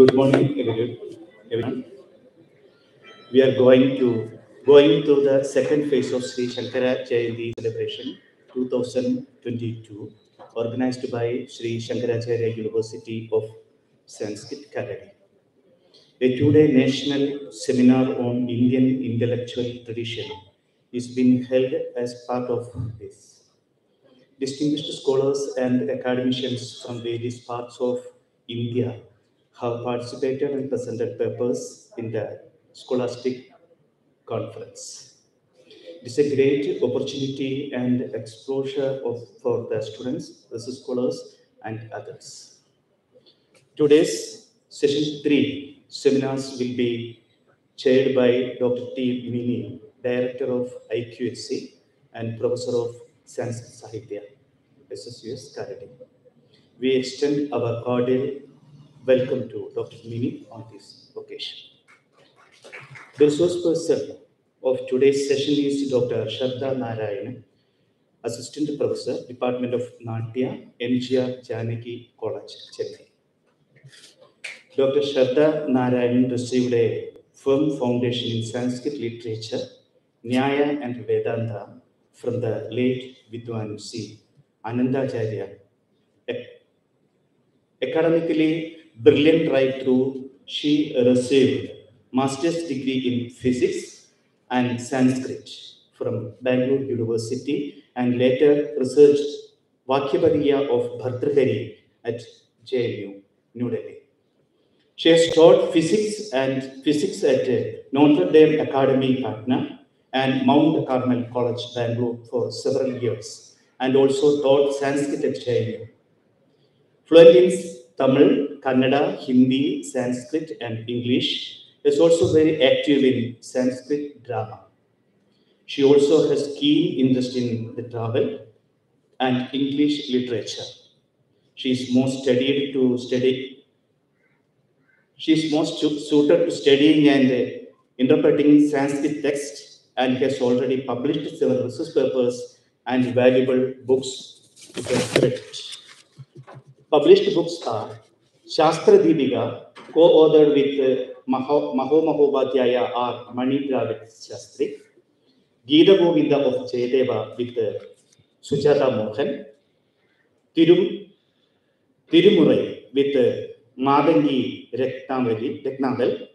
Good morning, everyone. We are going to going to the second phase of Sri Shankara Jayanti celebration 2022, organized by Sri Shankaracharya University of Sanskrit Kalady. A two-day national seminar on Indian intellectual tradition is being held as part of this. Distinguished scholars and academicians from various parts of India have participated and presented papers in the scholastic conference. It is a great opportunity and exposure of, for the students, the scholars, and others. Today's session three seminars will be chaired by Dr. T. Mini, Director of IQAC and Professor of Sanskrit Sahitya, SSUS Kalady. We extend our cordial welcome to Dr. Mini on this occasion. The resource person of today's session is Dr. Sharda Narayan, Assistant Professor, Department of Natya, MGR Janaki College, Chennai. Dr. Sharda Narayan received a firm foundation in Sanskrit literature, Nyaya and Vedanta from the late Vidwan C. Anandacharya. Ac- Academically brilliant right through, she received master's degree in physics and Sanskrit from Bangalore University and later researched Vakyapadiya of Bhartrihari at JNU, New Delhi. She has taught physics and physics at Notre Dame Academy, Patna, and Mount Carmel College, Bangalore, for several years, and also taught Sanskrit at JNU. Fluent Tamil, Kannada, Hindi, Sanskrit, and English, is also very active in Sanskrit drama. She also has keen interest in the travel and English literature. She is most studied to study. She is most suited to studying and interpreting Sanskrit texts and has already published several research papers and valuable books to credit. Published books are Shastra Deepika, co-authored with uh, Maho Maho Mahobadhyaya R. Mani Dravid Shastri, Gita Govinda of Jayadeva with uh, Sujata Mohan, Tirum, Tirumurai with uh, Madangi Reknavali, Reknavel,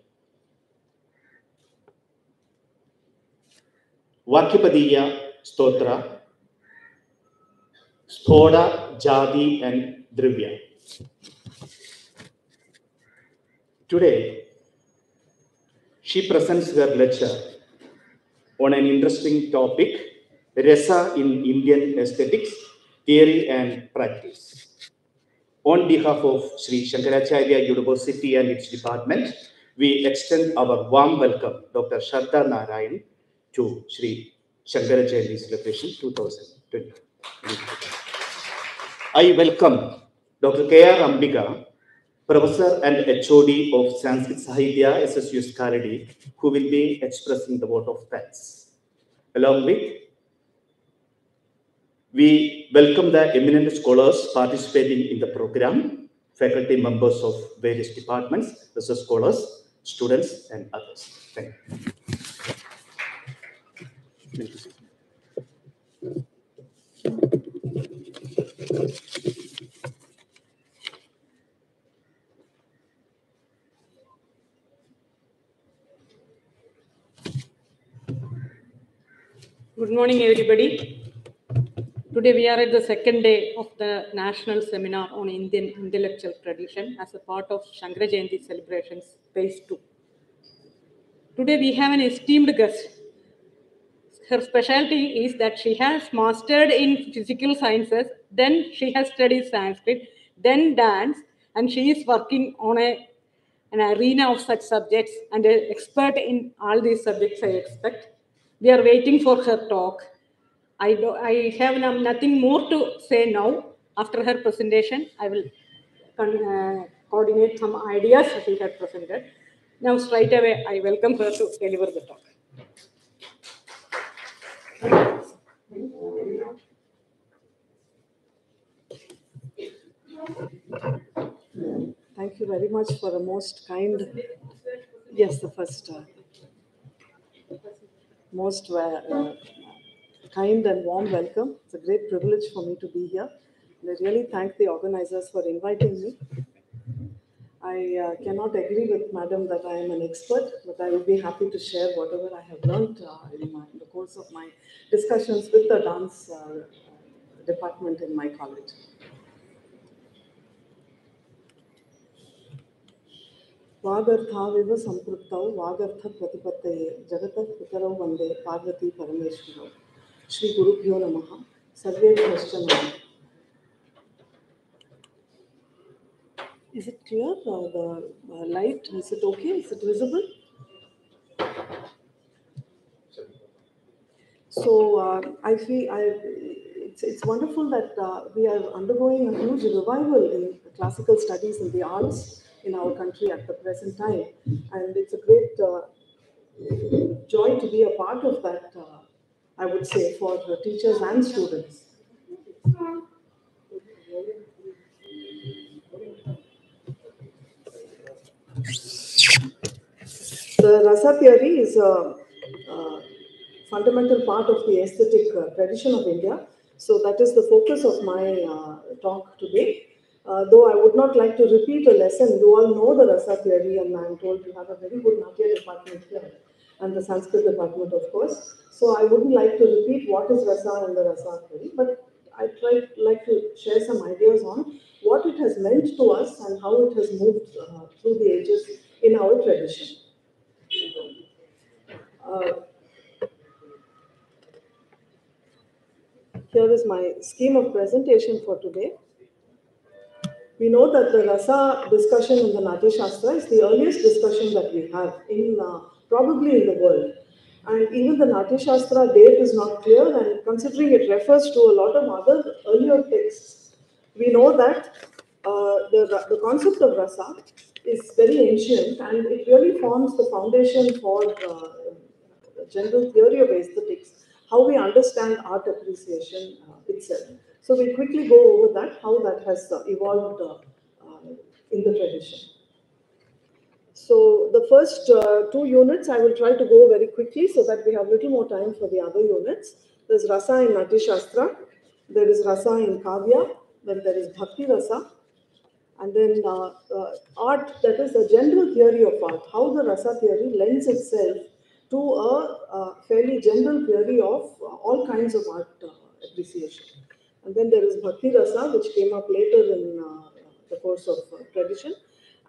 Vakyapadiya Stotra, Sthoda, Jadi, and Drivya. Today, she presents her lecture on an interesting topic Rasa in Indian Aesthetics, Theory and Practice. On behalf of Sri Shankaracharya University and its department, we extend our warm welcome, Dr. Sharda Narayan, to Sri Shankaracharya celebration 2020. I welcome Dr. K.R. Ambika, Professor and HOD of Sanskrit Sahitya, SSUS Kalady, who will be expressing the vote of thanks. Along with, we welcome the eminent scholars participating in the program, faculty members of various departments, research scholars, students, and others. Thank you. Thank you. Good morning, everybody. Today we are at the second day of the National Seminar on Indian Intellectual Tradition as a part of Shankara Jayanti celebrations, phase two. Today we have an esteemed guest. Her specialty is that she has mastered in physical sciences, then she has studied Sanskrit, then dance, and she is working on a, an arena of such subjects and an expert in all these subjects, I expect. We are waiting for her talk. I, do, I have no- nothing more to say now. After her presentation, I will uh, coordinate some ideas she had presented. Now, straight away, I welcome her to deliver the talk. Thank Thank you very much for the most kind, yes, the first, uh, most uh, uh, kind and warm welcome. It's a great privilege for me to be here. And I really thank the organizers for inviting me. I uh, cannot agree with Madam that I am an expert, but I will be happy to share whatever I have learned uh, in, my, in the course of my discussions with the dance uh, department in my college. वागर्थाविव सम्पृक्तौ वागर्थप्रतिपत्तये जगतः पितरौ वंदे पार्वती परमेश्वरौ श्रीगुरुभ्यो नमः सर्वेभ्यश्च नमः Is it clear? Uh, the uh, light, is it okay? Is it visible? So uh, I feel I, it's, it's wonderful that uh, we are undergoing a huge revival in classical studies in the arts in our country at the present time. And it's a great uh, joy to be a part of that, uh, I would say, for teachers and students. The Rasa theory is a, a fundamental part of the aesthetic uh, tradition of India. So that is the focus of my uh, talk today. Uh, though I would not like to repeat a lesson, you all know the Rasa theory, and I am told you have a very good Natya department here, and the Sanskrit department, of course. So I wouldn't like to repeat what is Rasa and the Rasa theory, but I try like to share some ideas on what it has meant to us and how it has moved uh, through the ages in our tradition. Uh, here is my scheme of presentation for today. We know that the rasa discussion in the Natya Shastra is the earliest discussion that we have in uh, probably in the world. And even the Natya Shastra date is not clear, and considering it refers to a lot of other earlier texts, we know that uh, the, the concept of rasa is very ancient and it really forms the foundation for uh, the general theory of aesthetics, how we understand art appreciation uh, itself. So we'll quickly go over that, how that has uh, evolved uh, uh, in the tradition. So the first uh, two units I will try to go very quickly so that we have little more time for the other units. There's rasa in Natya Shastra, there is rasa in Kavya, then there is Bhakti rasa, and then uh, uh, art, that is the general theory of art, how the rasa theory lends itself to a, fairly general theory of all kinds of art appreciation. And then there is Bhakti rasa, which came up later in uh, the course of uh, tradition.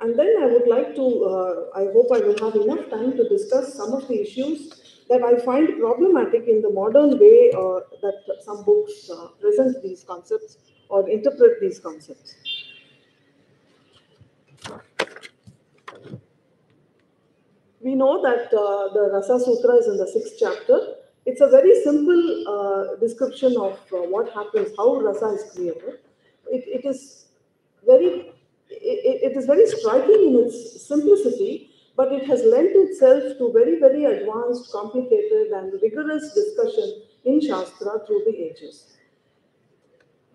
And then I would like to, I hope I will have enough time to discuss some of the issues that I find problematic in the modern way that some books present these concepts or interpret these concepts. We know that uh, the Rasa Sutra is in the sixth chapter. It's a very simple uh, description of uh, what happens, how Rasa is created. It, it is very it, it is very striking in its simplicity, but it has lent itself to very, very advanced, complicated, and rigorous discussion in Shastra through the ages.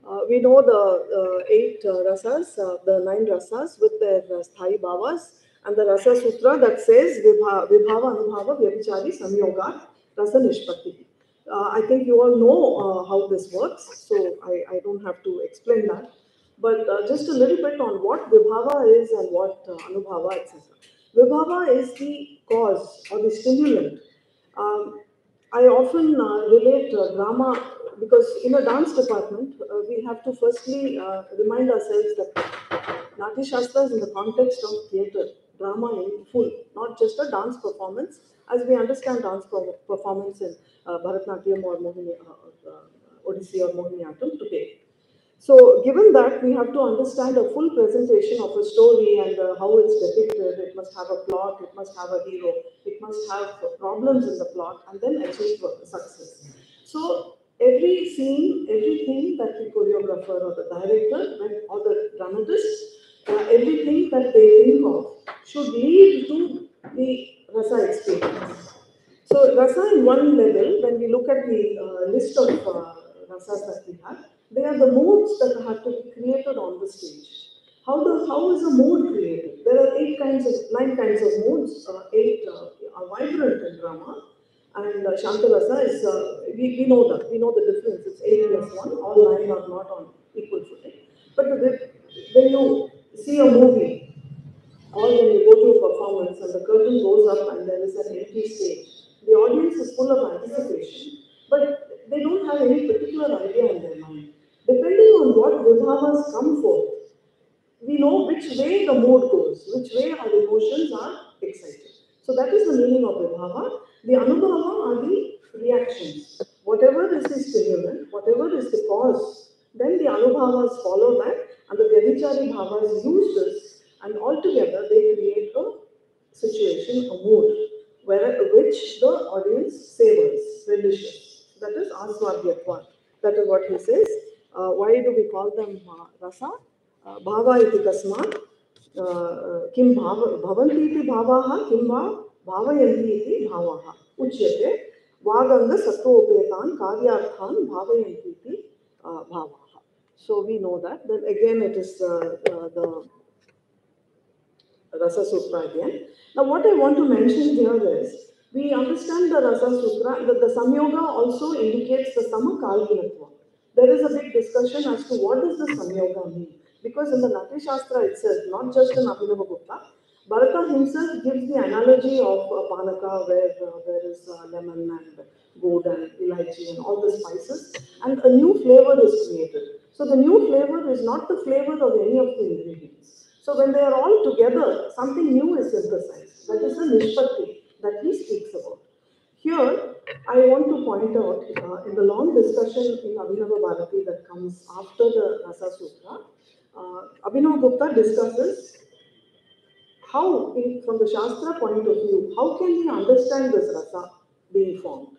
Uh, we know the uh, eight uh, rasas, the nine rasas with their uh, sthai bhavas, and the rasa sutra that says vibha, vibhava anubhava vyabhichari samyoga rasa nishpatti. I think you all know how this works, so I, I, don't have to explain that. But just a little bit on what vibhava is and what anubhava, etc. Vibhava is the cause or the stimulant. Um, I often uh, relate uh, drama because in a dance department, uh, we have to firstly uh, remind ourselves that Natya Shastra is in the context of theatre, drama in full, not just a dance performance, as we understand dance performance in uh, Bharatnatyam or Mohini, uh, uh, Odissi or Mohiniyattam today. So, given that, we have to understand a full presentation of a story and uh, how it's depicted. It must have a plot, it must have a hero, it must have problems in the plot, and then achieve success. So, every scene, everything that the choreographer or the director or the dramatist, uh, everything that they think of should lead to the rasa experience. So rasa in one level, when we look at the uh, list of uh, rasas that we have, they are the moods that have to be created on the stage. How does how is a mood created? There are eight kinds of nine kinds of moods, uh, eight uh, are vibrant in drama, and uh, Shantarasa is uh, we, we know that we know the difference. It's eight plus one. All nine are not on equal footing. But the, when you see a movie, or when you go to a performance and the curtain goes up and there is an empty stage, the audience is full of anticipation, but they don't have any particular idea in their mind. Depending on what vibhavas come forth, we know which way the mood goes, which way our emotions are excited. So that is the meaning of vibhava. The anubhava are the reactions. Whatever is the stimulant, whatever is the cause, then the anubhavas follow that, and the vyabhichari bhavas use this, and altogether they create a situation, a mood, where which the audience savors, relishes. That is aswadhyatva. That is what he says. Uh, why do we call them uh, rasa? भावा इति तस्मात् किं भाव भवन्ति इति भावाः किं वा भावयन्ति इति भावाः उच्यते वागङ्गसत्त्वोपेतान् कार्यार्थान् भावयन्ति इति भावाः so we know that then again it is uh, uh, the Rasa Sutra again. Now what I want to mention here is we understand the Rasa Sutra that the Samyoga also indicates the Samakalvinatva. There is a big discussion as to what does the Samyoga mean. Because in the Natya Shastra itself, not just in Abhinava Gupta, Bharata himself gives the analogy of a panaka where uh, there is uh, lemon and gold and elaichi and all the spices, and a new flavor is created. So the new flavor is not the flavor of any of the ingredients. So when they are all together, something new is synthesized. That is the nishpatti that he speaks about. Here, I want to point out uh, in the long discussion in Abhinava Bharati that comes after the Rasa Sutra, uh, Abhinav Gupta discusses how, in, from the Shastra point of view, how can we understand this rasa being formed?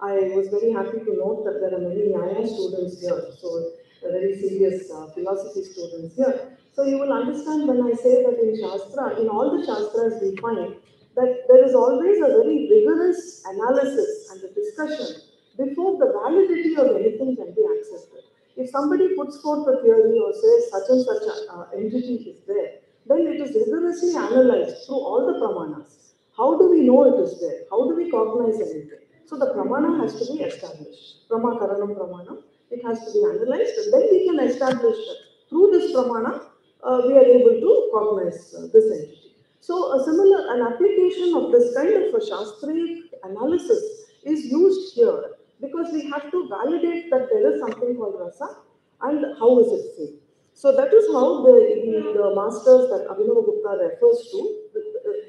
I was very happy to note that there are many Nyaya students here, so very serious uh, philosophy students here. So you will understand when I say that in Shastra, in all the Shastras we find that there is always a very rigorous analysis and a discussion before the validity of anything can be accepted. If somebody puts forth a theory or says such and such uh, entity is there, then it is rigorously analyzed through all the pramanas. How do we know it is there? How do we cognize anything? So the pramana has to be established. Prama karanam pramana. It has to be analyzed and then we can establish that through this pramana, uh, we are able to cognize uh, this entity. So a similar, an application of this kind of a Shastric analysis is used here because we have to validate that there is something called rasa and how is it seen. So that is how the, the, the masters that Abhinava Gupta refers to,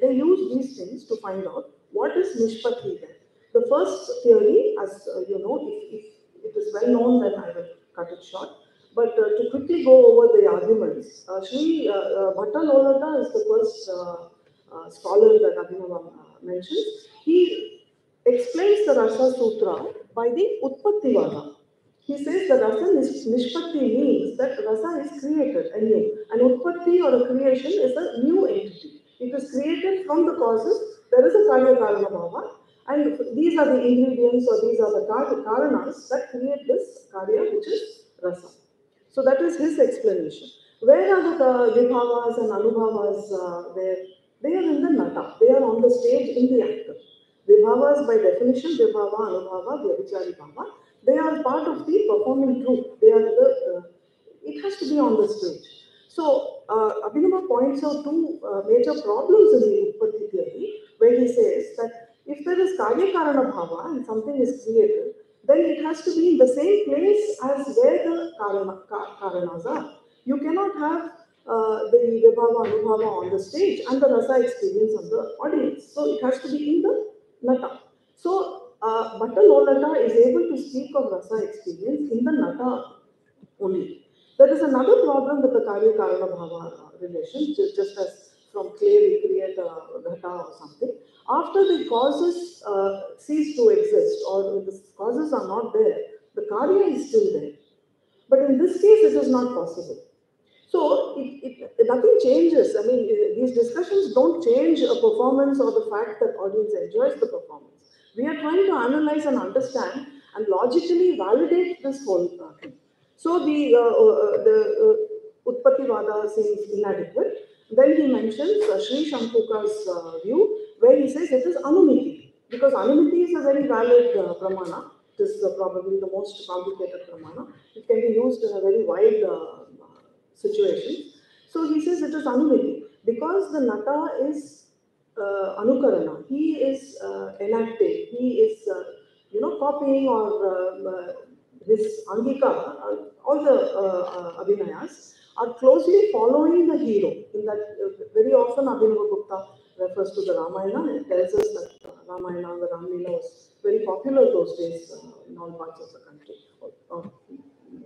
they use these things to find out what is Nishpatti then. The first theory, as uh, you know, if, if, it is well known, then I will cut it short. But uh, to quickly go over the arguments, uh, Sri uh, uh, Bhatta is the first uh, uh, scholar that Abhinava uh, mentions. He explains the Rasa Sutra by the Utpattivada. He says the rasa nishpatti means that rasa is created anew. An utpatti or a creation is a new entity. It is created from the causes. There is a karya karana bhava, and these are the ingredients or these are the karanas that create this karya, which is rasa. So that is his explanation. Where are the vibhavas and anubhavas uh, there? They are in the nata. They are on the stage in the actor. Vibhavas by definition, vibhava, anubhava, vyabhichari bhava they are part of the performing troupe. They are the, uh, it has to be on the stage. So, uh, Abhinava points out two uh, major problems in the Utpatti theory, where he says that if there is Karya Karana Bhava and something is created, then it has to be in the same place as where the karana, Karanas are. You cannot have uh, the Vibhava Anubhava on the stage and the Rasa experience on the audience. So, it has to be in the Nata. So, uh, Bhatta Lollata is able to speak of rasa experience in the nata only. There is another problem with the Karya Karana Bhava relation, just as from clay we create a ghata or something. After the causes uh, cease to exist or the causes are not there, the Karya is still there. But in this case, it is not possible. So it, it, nothing changes. I mean, these discussions don't change a performance or the fact that audience enjoys the performance. We are trying to analyze and understand and logically validate this whole uh, thing. So the, uh, uh, the Utpattivada seems inadequate. Then he mentions uh, Sri Shankuka's uh, view, where he says it is Anumiti, because Anumiti is a very valid uh, pramana. It is uh, probably the most complicated pramana. It can be used in a very wide uh, situation. So he says it is Anumiti, because the Nata is uh, Anukarana. He is uh, enacting, he is, uh, you know, copying or uh, his Angika, all the Abhinayas are closely following the hero. In that, very often Abhinava Gupta refers to the Ramayana and tells us that uh, Ramayana, the Ramlila was very popular those days uh, in all parts of the country, or, or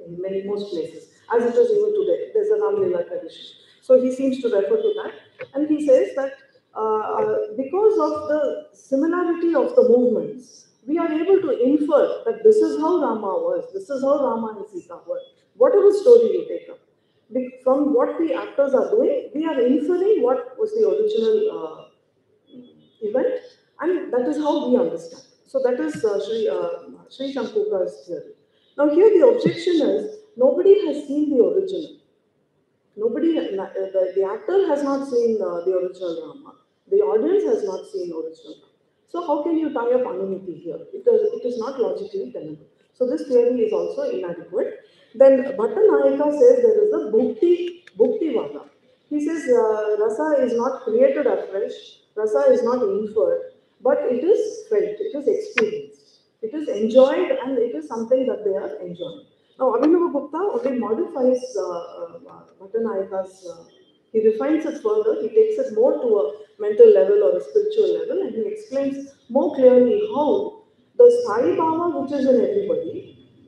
in many, most places, as it is even today. There's a Ramlila tradition. So he seems to refer to that. And he says that uh, because of the similarity of the movements, we are able to infer that this is how Rama was, this is how Rama and Sita were. Whatever story you take up, from what the actors are doing, we are inferring what was the original uh, event, and that is how we understand. So that is uh, Sri, uh, Sri Shankuka's theory. Now here the objection is nobody has seen the original. Nobody, uh, the, the actor has not seen uh, the original drama. The audience has not seen original Rama. So how can you tie up anumiti here? It is, it is not logically tenable. So this theory is also inadequate. Then Bhattanayaka says there is a Bhukti, Bhukti Vada. He says uh, rasa is not created afresh, rasa is not inferred, but it is felt, it is experienced, it is enjoyed, and it is something that they are enjoying. Now, Abhinava Gupta only modifies uh, uh, Bhattanayaka's, uh, he refines it further, he takes it more to a mental level or a spiritual level, and he explains more clearly how the Sthai Bhava, which is in everybody,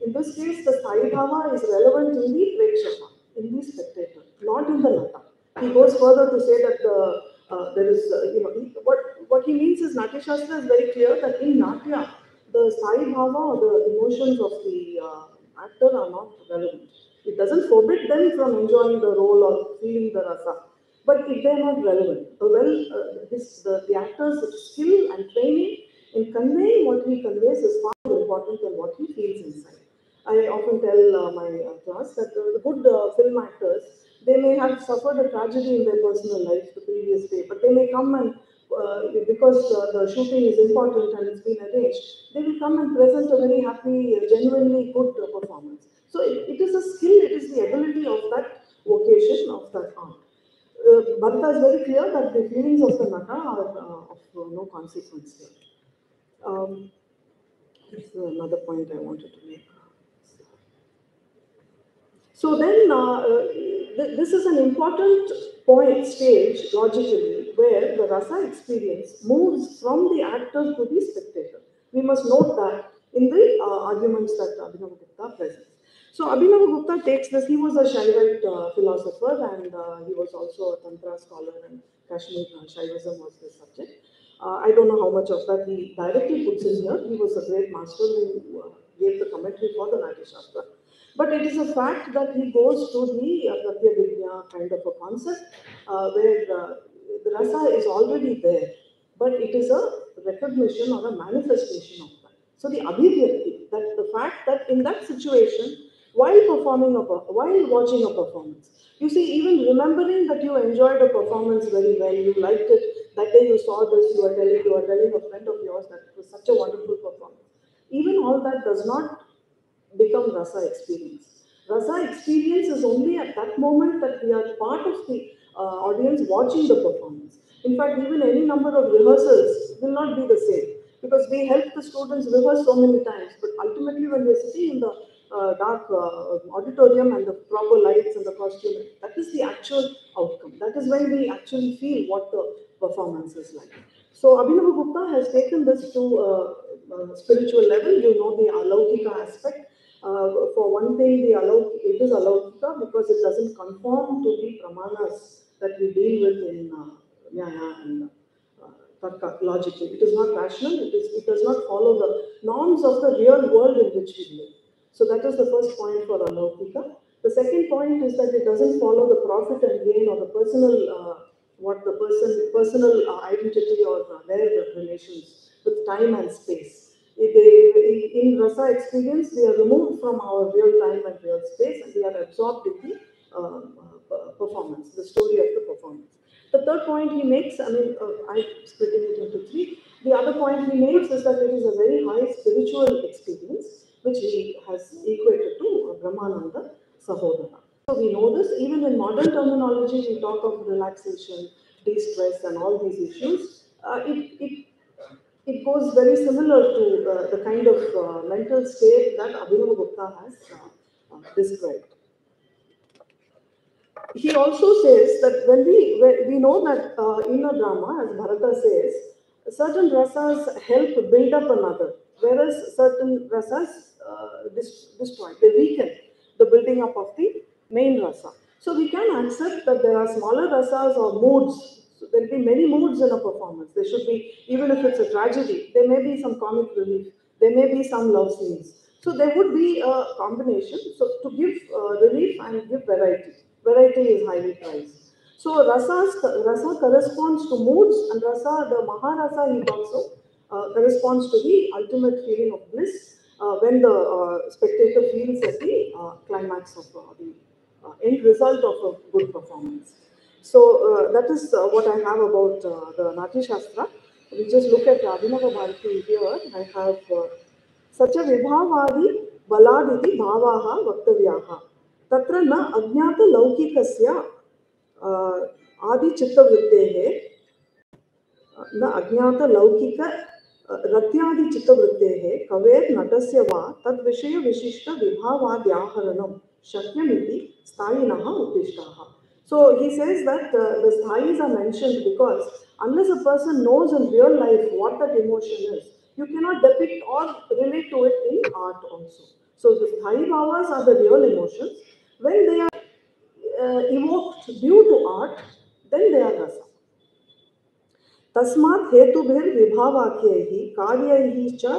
in this case, the Sthai Bhava is relevant in the Prekshaka, in the spectator, not in the Nata. He goes further to say that the, uh, there is, uh, you know, what, what he means is Natya Shastra is very clear that in Natya, the Sthai Bhava or the emotions of the uh, actor are not relevant. It doesn't forbid them from enjoying the role or feeling the rasa, but if they are not relevant, well, uh, this, the, the actor's skill and training in conveying what he conveys is far more important than what he feels inside. I often tell uh, my uh, class that uh, the good film actors, they may have suffered a tragedy in their personal life the previous day, but they may come and uh, because uh, the shooting is important and it's been arranged, they will come and present a very happy, genuinely good uh, performance. So it, it is a skill, it is the ability of that vocation, of that art. Uh, Bharata is very clear that the feelings of the Nata are of no consequence here. Um, is another point I wanted to make. So then, uh, uh, th- this is an important point stage logically where the rasa experience moves from the actor to the spectator. We must note that in the uh, arguments that Abhinav Gupta presents. So Abhinav Gupta takes this, he was a Shaivite uh, philosopher and uh, he was also a Tantra scholar and Kashmir uh, Shaivism was his subject. I don't know how much of that he directly puts in here. He was a great master who gave the commentary for the Natya Shastra. But it is a fact that he goes to the uh, kind of a concept uh, where uh, the rasa is already there, but it is a recognition or a manifestation of that. So the abhivyakti, that the fact that in that situation, while performing a while watching a performance, you see, even remembering that you enjoyed a performance very well, you liked it, that day you saw this, you are telling, you are telling a friend of yours that it was such a wonderful performance. Even all that does not become rasa experience. Rasa experience is only at that moment that we are part of the uh, audience watching the performance. In fact, even any number of rehearsals will not be the same because we help the students rehearse so many times, but ultimately when we're sitting in the uh, dark uh, auditorium and the proper lights and the costume, that is the actual outcome. That is when we actually feel what the performance is like. So Abhinav Gupta has taken this to a uh, spiritual level. You know the alaukika aspect. Uh, for one thing, it is alaukika because it doesn't conform to the pramanas that we deal with in uh, and uh, logically. It is not rational, it, is, it does not follow the norms of the real world in which we live. So that is the first point for alaukika. The second point is that it doesn't follow the profit and gain or the personal, uh, what the person, personal uh, identity or their relations with time and space. In rasa experience, we are removed from our real time and real space, and we are absorbed in the uh, uh, performance, the story of the performance. The third point he makes, I mean, uh, I'm splitting it into three. The other point he makes is that it is a very high spiritual experience, which he has equated to Brahmananda Sahodara. So we know this, even in modern terminology, we talk of relaxation, de-stress and all these issues. Uh, it, it, it goes very similar to uh, the kind of uh, mental state that Abhinav Gupta has uh, uh, described. He also says that when we, when we know that uh, in a drama, as Bharata says, certain rasas help build up another, whereas certain rasas uh, destroy, they weaken the building up of the main rasa. So we can accept that there are smaller rasas or moods. So there will be many moods in a performance. There should be, even if it's a tragedy, there may be some comic relief, there may be some love scenes. So there would be a combination. So to give uh, relief and give variety. Variety is highly prized. So rasas, rasa corresponds to moods, and rasa, the maharasa, he also uh, corresponds to the ultimate feeling of bliss uh, when the uh, spectator feels at the uh, climax of uh, the end result of a good performance. So uh, that is uh, what I have about uh, the Nati Shastra. We just look at Abhinava Bharati here. I have uh, such विभावादि बलादिति भावाः वक्तव्याः तत्र न अज्ञातलौकिकस्य आदिचित्तवृत्तेः न अज्ञातलौकिक रत्यादिचित्तवृत्तेः कवेर्नटस्य वा तद्विषयविशिष्टविभावाद्याहरणं शक्यमिति स्थायिनः उत्तिष्ठाः So he says that uh, the sthayis are mentioned because unless a person knows in real life what that emotion is, you cannot depict or relate to it in art also. So the sthayi bhavas are the real emotions. When they are uh, evoked due to art, then they are rasa. तस्मात् हेतुभिर्विभावाक्यैः कार्यैः च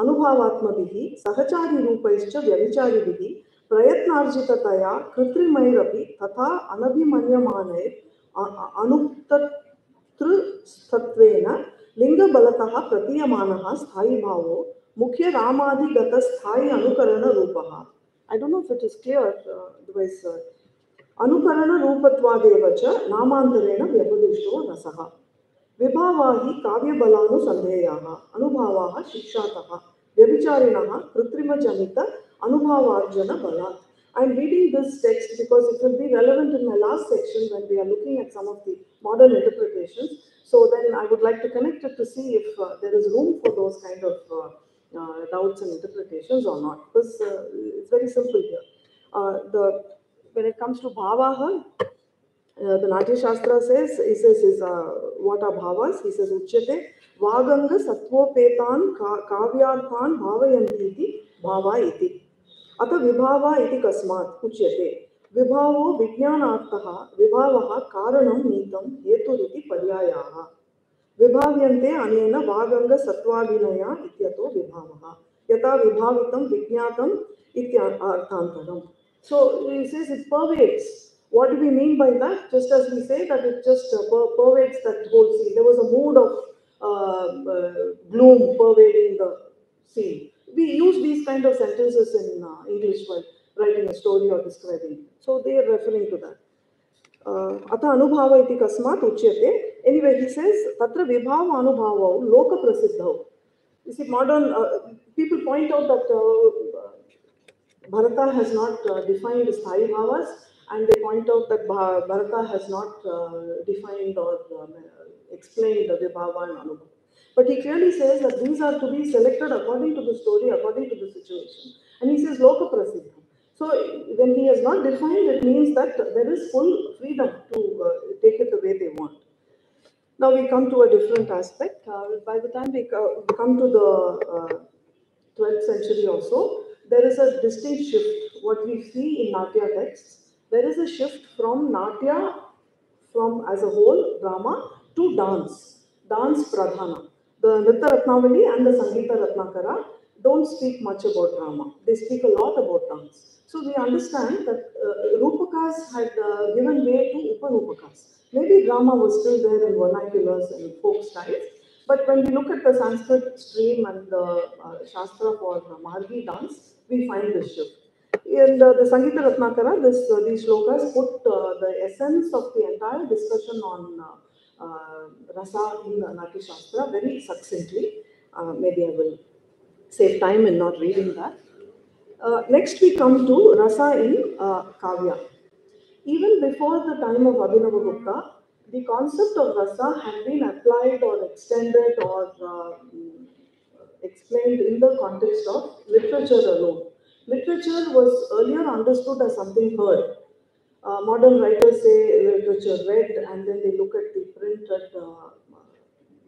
अनुभवात्मभिः सहचारिरूपैश्च व्यभिचारिभिः प्रयत्नार्जिततया कृत्रिमैरपि तथा अनभिमन्यमाने अनुक्ततृसत्त्वेन लिङ्गबलतः प्रतीयमानः स्थायीभावो मुख्यरामाधिगतस्थायी अनुकरणरूपः। I don't know if it is clear द्वैस् sir अनुकरणरूपत्वादेव च नामान्तरेण व्यपदिष्टो रसः। विभावा हि काव्यबलानुसन्धेयाः, अनुभावाः शिक्षातः, व्यभिचारिणः, कृत्रिमजनित Anubhav Arjuna Bharat. I'm reading this text because it will be relevant in my last section when we are looking at some of the modern interpretations. So then I would like to connect it to see if uh, there is room for those kind of uh, uh, doubts and interpretations or not. Because uh, it's very simple here. Uh, the when it comes to bhavaha, uh, the Natya Shastra says he says is what are bhavas? He says uchyate vaganga satvopetan kavyarthan bhavayanti iti bhava iti. अतः विभाव कस्मा उच्य से विभाव विज्ञात विभाव कारण नीत हेतु पर्याय। विभाव्यन्ते अनेन वागंग सत्वाभिनया इत्यतो विभावः। यता विभावितं विज्ञातं इत्यर्थान्तरम् so he says we mean by that just as we say it just pervades that whole scene a mood of gloom pervading the scene We use these kind of sentences in uh, English while writing a story or describing. So they are referring to that. अथ अनुभव इति कस्मात् उच्यते anyway ही sees तत्र विभाव अनुभवौ लोकप्रसिद्धौ You see, modern uh, people point out that uh, Bharata has not uh, defined sthayi bhavas, and they point out that Bha- Bharata has not uh, defined or um, explained the vibhava and anubhava. but he clearly says that these are to be selected according to the story, according to the situation. And he says loka prasiddha. So when he has not defined, it means that there is full freedom to uh, take it the way they want. Now we come to a different aspect. Uh, by the time we come to the uh, 12th century or so, there is a distinct shift. What we see in Natya texts, there is a shift from Natya, from as a whole drama, to dance, dance pradhana. The Nritta Ratnavali and the Sangeeta Ratnakara don't speak much about drama. They speak a lot about dance. So we understand that uh, Rupakas had uh, given way to Uparupakas. Maybe drama was still there in vernaculars and folk styles, but when we look at the Sanskrit stream and the uh, Shastra for Margi dance, we find this shift. In uh, the Sangita Ratnakara, this, uh, these shlokas put uh, the essence of the entire discussion on rasa in Natya Shastra very succinctly. Uh, maybe I will save time in not reading that. Uh, next, we come to rasa in uh, Kavya. Even before the time of Abhinava Gupta, the concept of rasa had been applied or extended or uh, explained in the context of literature alone. Literature was earlier understood as something heard. Uh, modern writers say literature read and then they look at the printed uh,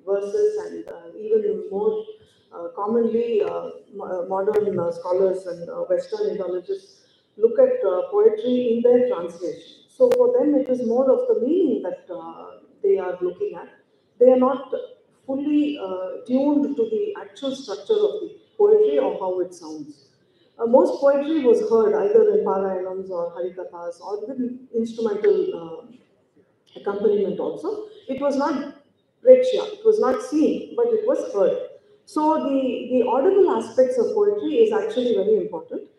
verses and uh, even more uh, commonly uh, uh, modern scholars and Western Indologists look at poetry in their translation. So for them, it is more of the meaning that they are looking at. They are not fully tuned to the actual structure of the poetry or how it sounds. Uh, most poetry was heard either in parayanams or harikathas or with instrumental uh, accompaniment also. It was not prekshya, it was not seen, but it was heard. So the, the audible aspects of poetry is actually very important.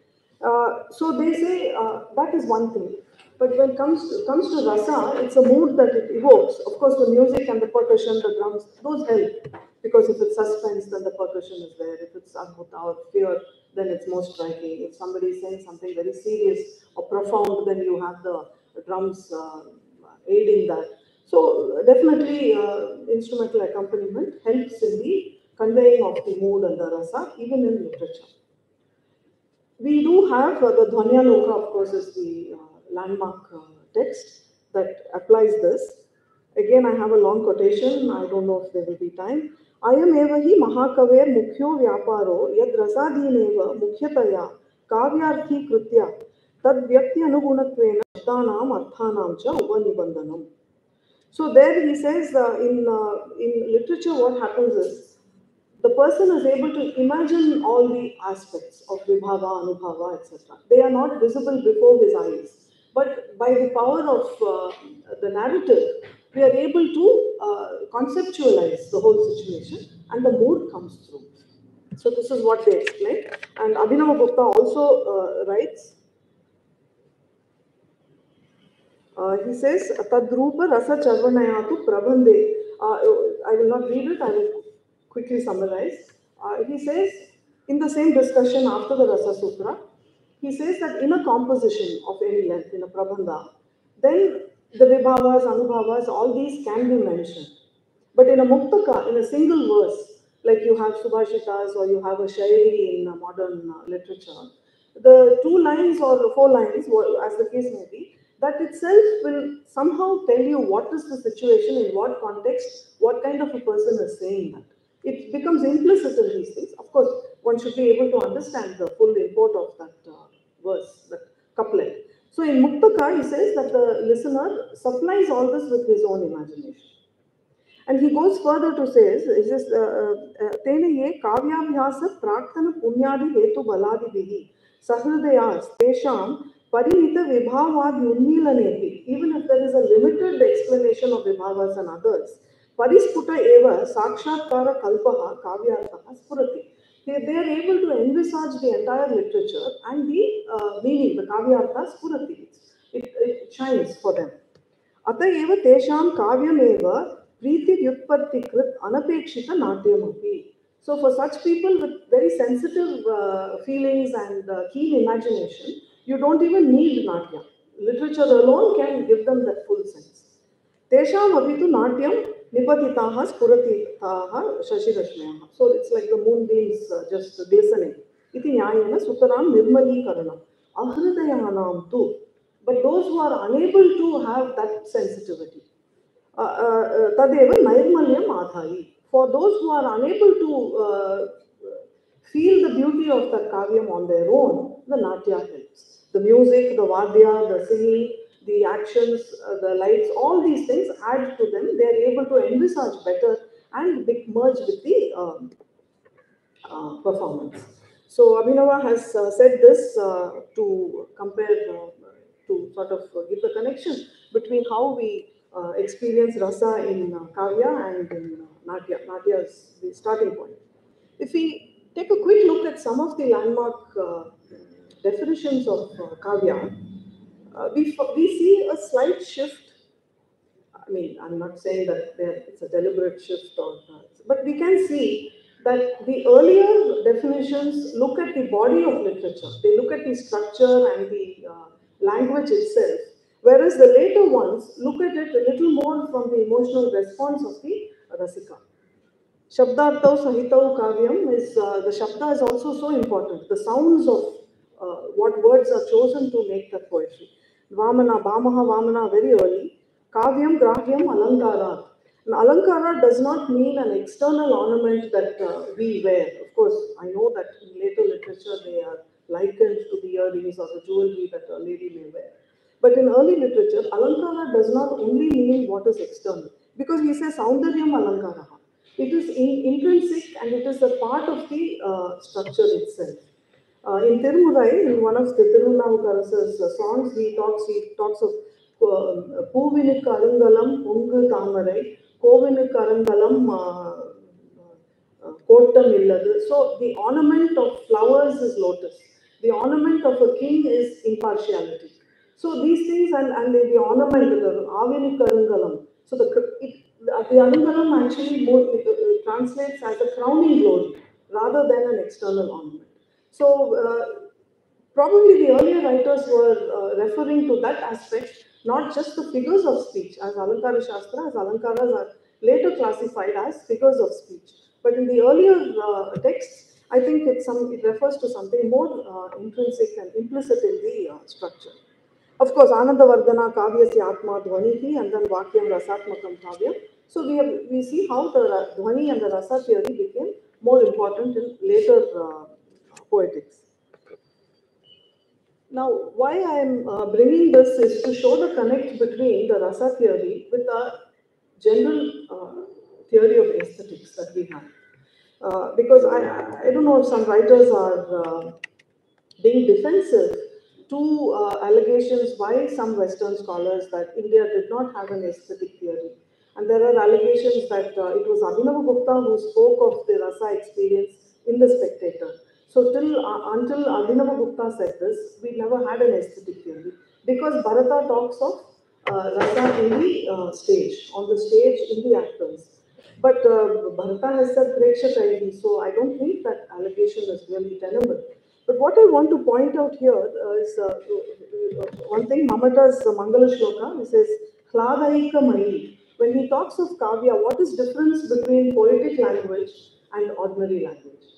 Uh, so they say uh, that is one thing. But when it comes to, comes to rasa, it's a mood that it evokes. Of course, the music and the percussion, the drums, those help. Because if it's suspense, then the percussion is there. If it's adbhuta or fear, then it's more striking. If somebody is saying something very serious or profound, then you have the drums uh, aiding that. So definitely, uh, instrumental accompaniment helps in the conveying of the mood and the rasa, even in literature. We do have uh, the Dhvanyaloka, of course, is the uh, landmark uh, text that applies this. Again, I have a long quotation. I don't know if there will be time. अयमेव हि महाकवेर् मुख्यो व्यापारो यद् रसादीनेव मुख्यतया काव्यार्थीकृत्य तद्व्यक्ति अनुगुणत्वेन शब्दानाम् अर्थानां च उपनिबन्धनम् So there he says uh, in uh, in literature what happens is the person is able to imagine all the aspects of vibhava, anubhava, etc. They are not visible before his eyes, but by the power of uh, the narrative, we are able to uh, conceptualize the whole situation, and the mood comes through. So this is what they explain, and Abhinava Gupta also uh, writes. Uh, he says, Tadrupa rasa charvanayatu prabhande. Uh, I will not read it, I will quickly summarize. Uh, he says, in the same discussion after the Rasa Sutra, he says that in a composition of any length, in a prabandha, then the vibhavas, anubhavas, all these can be mentioned. But in a muktaka, in a single verse, like you have subhashitas or you have a shayari in modern uh, literature, the two lines or the four lines, as the case may be, that itself will somehow tell you what is the situation, in what context, what kind of a person is saying that. It becomes implicit in these things. Of course, one should be able to understand the full import of that uh, verse, that couplet. So in Muktaka, he says that the listener supplies all this with his own imagination. And he goes further to say, he says, तेन ये काव्याभ्यास प्राक्तन पुण्यादि हेतु बलादिभिः सहृदयास् तेषां परिमित विभावादि उन्मीलनेपि even if there is a limited explanation of vibhavas and others परिस्फुट एव साक्षात्कार कल्पः काव्यार्थः स्फुरति they, they are able to envisage the entire literature and the uh, meaning, the kavyartha spurati. It, it shines for them. अत एव तेषां काव्यमेव प्रीतिव्युत्पत्तिकृत् अनपेक्षित नाट्यमपि So for such people with very sensitive uh, feelings and uh, keen imagination, you don't even need natya. Literature alone can give them that full sense. तेषाम् अपि तु नाट्यं निपतिताः स्फुरतिताः शशिरश्मयः so it's like the moonbeams just glistening इति न्यायेन सुतरां निर्मलीकरणम् अहृदयानां तु but those who are unable to have that sensitivity uh, uh, uh, तदेव नैर्मल्यम् आधायि for those who are unable to uh, feel the beauty of that kavyam on their own the natya helps the music the vadya the singing the actions, uh, the lights, all these things add to them. They are able to envisage better and merge with the um, uh, performance. So Abhinava has uh, said this uh, to compare, uh, to sort of give the connection between how we uh, experience rasa in Kavya and in Natya. Natya is the starting point. If we take a quick look at some of the landmark definitions of Kavya, uh, we, we see a slight shift. I mean, I'm not saying that there, it's a deliberate shift, or, but we can see that the earlier definitions look at the body of literature, they look at the structure and the uh, language itself, whereas the later ones look at it a little more from the emotional response of the Rasika. Shabdarthau Sahitau Kavyam is uh, the Shabda is also so important. The sounds of uh, what words are chosen to make that poetry. Vamana, Bhamaha, Vamana, very early. Kavyam, Grahyam, Alankarat. And Alankara does not mean an external ornament that uh, we wear. Of course, I know that in later literature they are likened to the earrings or the jewelry that a lady may wear. But in early literature, Alankara does not only mean what is external. Because we say Saundaryam Alankara. It is in, intrinsic and it is a part of the uh, structure itself. Uh, in Tirumurai, in one of the Tirunavukarasa's uh, songs, he talks he talks of பூவினுக்கு அருங்கலம் பொங்கு தாமரை கோவினுக்கு அருங்கலம் கோட்டம் இல்லது so the ornament of flowers is lotus the ornament of a king is impartiality so these things and and the ornament ஆவினுக்கு அருங்கலம் so the it, actually Arangalam actually more, uh, translates as rather crowning glory rather than. So, uh, probably the earlier writers were uh, referring to that aspect, not just the figures of speech, as Alankara Shastra, as Alankaras are later classified as figures of speech. But in the earlier uh, texts, I think some, it refers to something more uh, intrinsic and implicit in the uh, structure. Of course, Anandavardhana Kavyasya Atma Dhvanihi and then Vakyam Rasatmakam Kavyam. So we have we see how the Dhvani and the Rasa theory became more important in later uh, poetics. Now, why I am uh, bringing this is to show the connect between the Rasa theory with the general uh, theory of aesthetics that we have. Uh, because I, I don't know if some writers are uh, being defensive to uh, allegations by some Western scholars that India did not have an aesthetic theory. And there are allegations that uh, it was Abhinava Gupta who spoke of the Rasa experience in The Spectator. So till uh, until Abhinava Gupta said this, we never had an aesthetic theory because Bharata talks of uh, Rasa in the uh, stage, on the stage in the actors. But uh, Bharata has said Prekshaka ID, so I don't think that allegation is really tenable. But what I want to point out here uh, is uh, uh, one thing, Mammata's uh, Mangala Shloka, he says, Hladaika Mayi. When he talks of Kavya, what is difference between poetic language and ordinary language?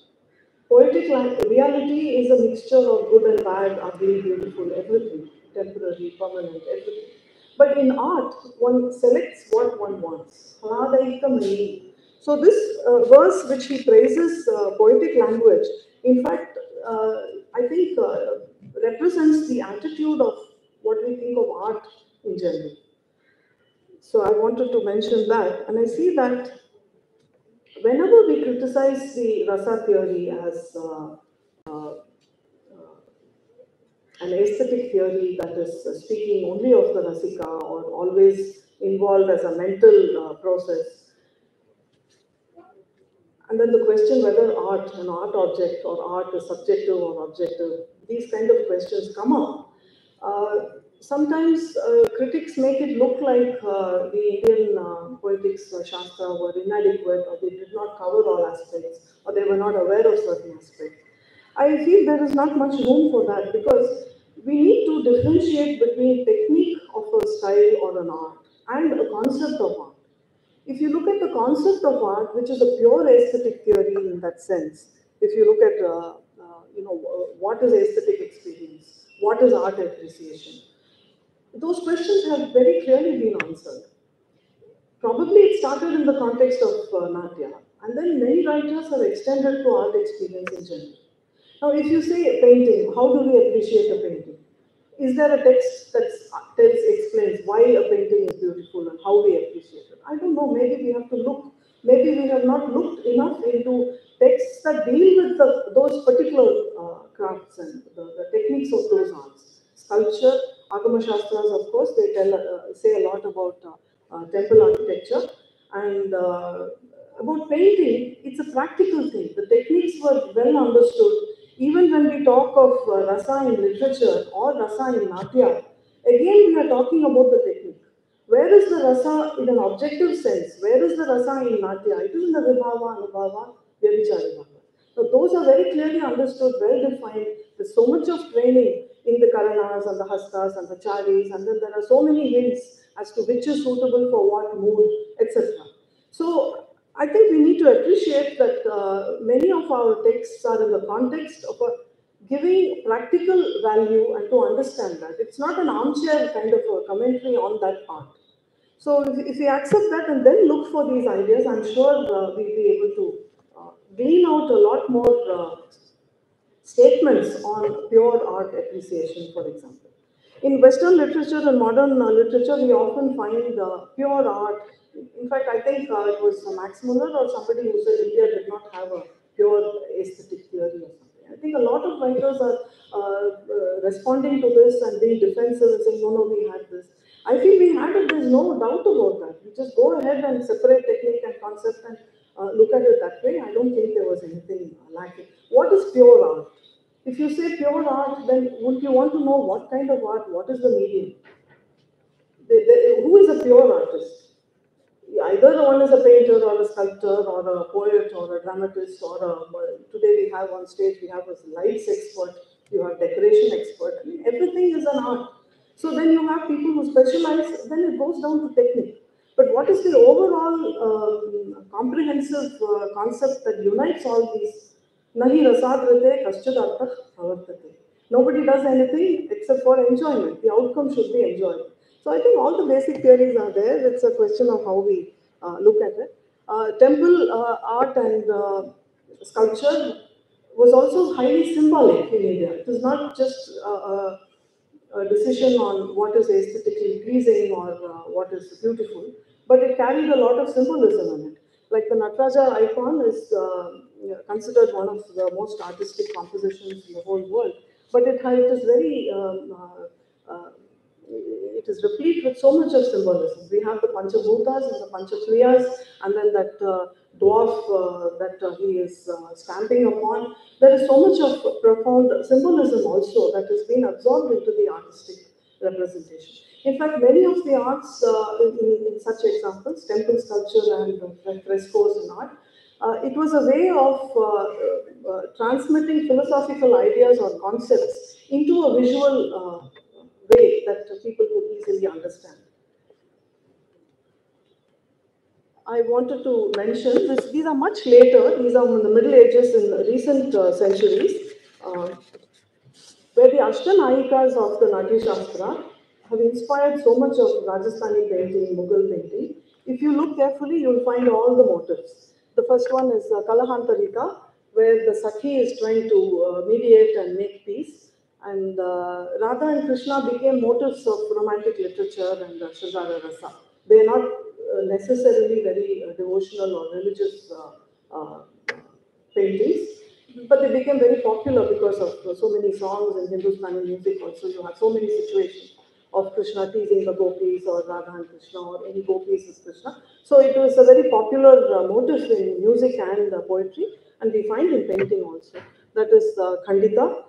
Poetic reality is a mixture of good and bad, ugly, beautiful, everything, temporary, permanent, everything. But in art, one selects what one wants. So this uh, verse which he praises uh, poetic language, in fact, uh, I think uh, represents the attitude of what we think of art in general. So I wanted to mention that, and I see that whenever we criticize the rasa theory as uh, uh, uh, an aesthetic theory that is uh, speaking only of the rasika or always involved as a mental uh, process, and then the question whether art, an art object or art is subjective or objective, these kind of questions come up. Sometimes uh, critics make it look like uh, the Indian uh, poetics uh, shastra were inadequate or they did not cover all aspects or they were not aware of certain aspects. I feel there is not much room for that because we need to differentiate between technique of a style or an art and a concept of art. If you look at the concept of art, which is a pure aesthetic theory in that sense, if you look at, uh, uh, you know, what is aesthetic experience, what is art appreciation, those questions have very clearly been answered. Probably it started in the context of uh, and then many writers have extended to art experience in general. Now, if you say a painting, how do we appreciate a painting? Is there a text that tells, explains why a painting is beautiful and how we appreciate it? I don't know. Maybe we have to look. Maybe we have not looked enough into texts that deal with the, those particular uh, crafts and the, the techniques of those arts. Sculpture, Agama Shastras, of course, they tell uh, say a lot about uh, uh, temple architecture and uh, about painting. It's a practical thing. The techniques were well understood even when we talk of uh, rasa in literature or rasa in natya, again we are talking about the technique. Where is the rasa in an objective sense? Where is the rasa in natya? It is in the vibhava, anubhava, vyabhichari bhava. So those are very clearly understood, well defined. There's so much of training in the karanas and the hastas and the charis, and then there are so many hints as to which is suitable for what mood, etc. So I think we need to appreciate that uh, many of our texts are in the context of giving practical value and to understand that. It's not an armchair kind of a commentary on that part. So if, if we accept that and then look for these ideas, I'm sure uh, we'll be able to uh, glean out a lot more uh, statements on pure art appreciation, for example. In Western literature and modern uh, literature, we often find uh, pure art. In fact, I think uh, it was Max Muller or somebody who said India did not have a pure aesthetic theory or something. I think a lot of writers are uh, uh, responding to this and being defensive and saying, no, no, we had this. I feel we had it, there's no doubt about that. We just go ahead and separate technique and concept and uh, look at it that way. I don't think there was anything lacking. What is pure art? If you say pure art, then would you want to know what kind of art, what is the medium? The, the, who is a pure artist? Either the one is a painter or a sculptor or a poet or a dramatist or a, today we have on stage, we have a lights expert, you have decoration expert. I mean, everything is an art. So then you have people who specialize, then it goes down to technique. But what is the overall um, comprehensive uh, concept that unites all these? Nahi pravartate. Nobody does anything except for enjoyment. The outcome should be enjoyment. So I think all the basic theories are there. It's a question of how we uh, look at it. Uh, temple uh, art and uh, sculpture was also highly symbolic in India. It is not just a, a decision on what is aesthetically pleasing or uh, what is beautiful, but it carried a lot of symbolism in it. Like the Nataraja icon is uh, considered one of the most artistic compositions in the whole world, but it, it is very um, uh, it is replete with so much of symbolism. We have the Panchabhutas and the Panchakriyas, and then that uh, dwarf uh, that uh, he is uh, stamping upon. There is so much of profound symbolism also that has been absorbed into the artistic representation. In fact, many of the arts, uh, in, in, such examples, temple sculpture and frescoes and art, uh, it was a way of transmitting philosophical ideas or concepts into a visual way that people would easily understand. I wanted to mention this. These are much later. These are in the Middle Ages in recent uh, centuries, uh, where the Ashtanayikas of the Natya Shastra have inspired so much of Rajasthani painting, Mughal painting. If you look carefully, you'll find all the motifs. The first one is uh, Kalahantarika, where the Sakhi is trying to uh, mediate and make peace. And uh, Radha and Krishna became motifs of romantic literature and uh, Shringara Rasa. They are not uh, necessarily very uh, devotional or religious uh, uh, paintings, but they became very popular because of so many songs in Hindustani music. Also, you have so many situations of Krishna teasing the gopis or Radha and Krishna or any gopis with Krishna. So it was a very popular motif in music and poetry, and we find in painting also. That is Khandita,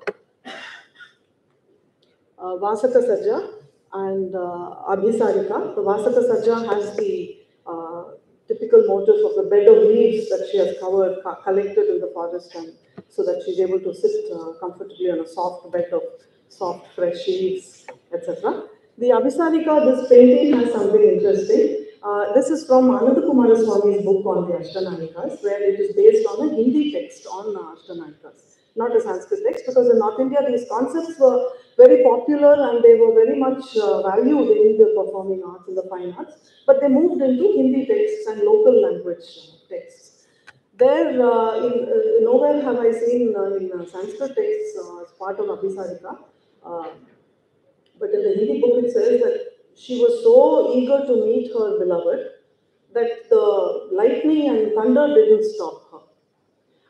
uh, Vasaka Sajja and uh, Abhisarika. The Vasaka Sajja has the uh, typical motif of the bed of leaves that she has covered, collected in the forest and so that she's able to sit uh, comfortably on a soft bed of soft fresh leaves, etc. The Abhisarika, this painting has something interesting. Uh, this is from Ananda Coomaraswamy's book on the Ashtanayikas, where it is based on a Hindi text on uh, Ashtanayikas, not a Sanskrit text, because in North India these concepts were very popular and they were very much uh, valued in the performing arts and the fine arts, but they moved into Hindi texts and local language texts. There, uh, in, uh, nowhere have I seen uh, in Sanskrit texts as part of Abhisarika, but in the Hindi book it says that she was so eager to meet her beloved that the lightning and thunder didn't stop her.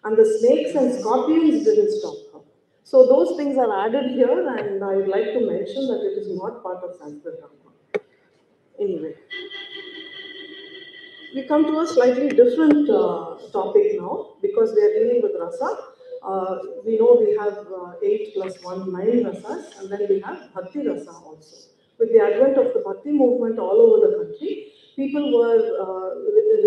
And the snakes and scorpions didn't stop her. So those things are added here, and I would like to mention that it is not part of Sanskrit Dharma. Anyway, we come to a slightly different uh, topic now because we are dealing with rasa. Uh, we know we have uh, 8 plus 1, 9 rasas, and then we have Bhakti Rasa also. With the advent of the Bhakti movement all over the country, people were uh,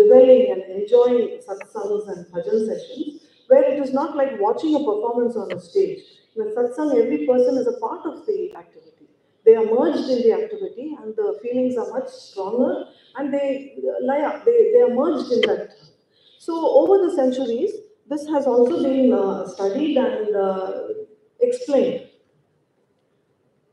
reveling and enjoying satsangs and bhajan sessions, where it is not like watching a performance on a stage. In a satsang, every person is a part of the activity. They are merged in the activity, and the feelings are much stronger, and they, laya, they, they are merged in that. So over the centuries, this has also been uh, studied and uh, explained.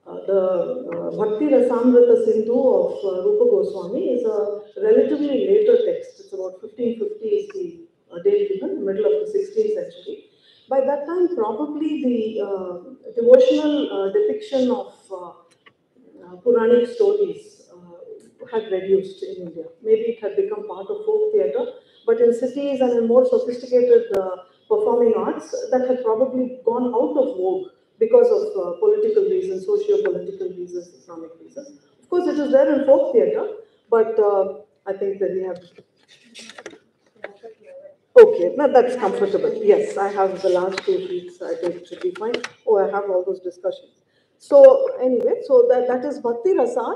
Uh, the uh, Bhakti Rasamrita Sindhu of uh, Rupa Goswami is a relatively later text. It's about 1550 is the date given, middle of the 16th century. By that time, probably the devotional depiction of Puranic stories had reduced in India. Maybe it had become part of folk theatre, but in cities and in more sophisticated uh, performing arts, that had probably gone out of vogue because of uh, political reasons, socio-political reasons, economic reasons. Of course, it is there in folk theatre, but uh, I think that we have. Okay, now that's comfortable. Yes, I have the last two sheets. I think it should be fine. Oh, I have all those discussions. So anyway, so that, that is Bhakti Rasa.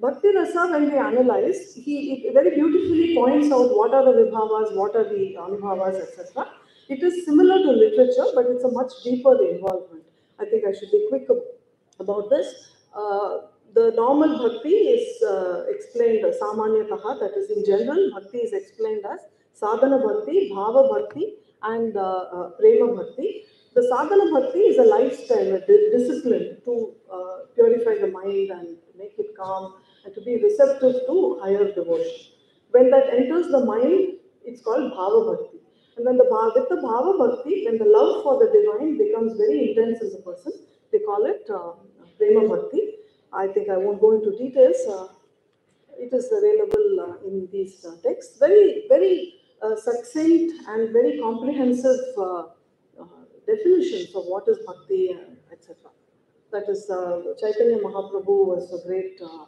Bhakti Rasa, when we analyze, he very beautifully points out what are the vibhavas, what are the anubhavas, etc. It is similar to literature, but it's a much deeper involvement. I think I should be quick about this. Uh, the normal bhakti is uh, explained as samanyataha, that is in general, bhakti is explained as sadhana bhakti, bhava bhakti, and uh, uh, prema bhakti. The sadhana bhakti is a lifestyle, a di- discipline to uh, purify the mind and calm and to be receptive to higher devotion. When that enters the mind, it's called bhava bhakti. And when the with the bhava bhakti, when the love for the divine becomes very intense in the person, they call it uh, prema bhakti. I think I won't go into details. Uh, it is available uh, in these uh, texts. Very, very uh, succinct and very comprehensive uh, uh, definitions of what is bhakti, etc. That is, uh, Chaitanya Mahaprabhu was a great uh,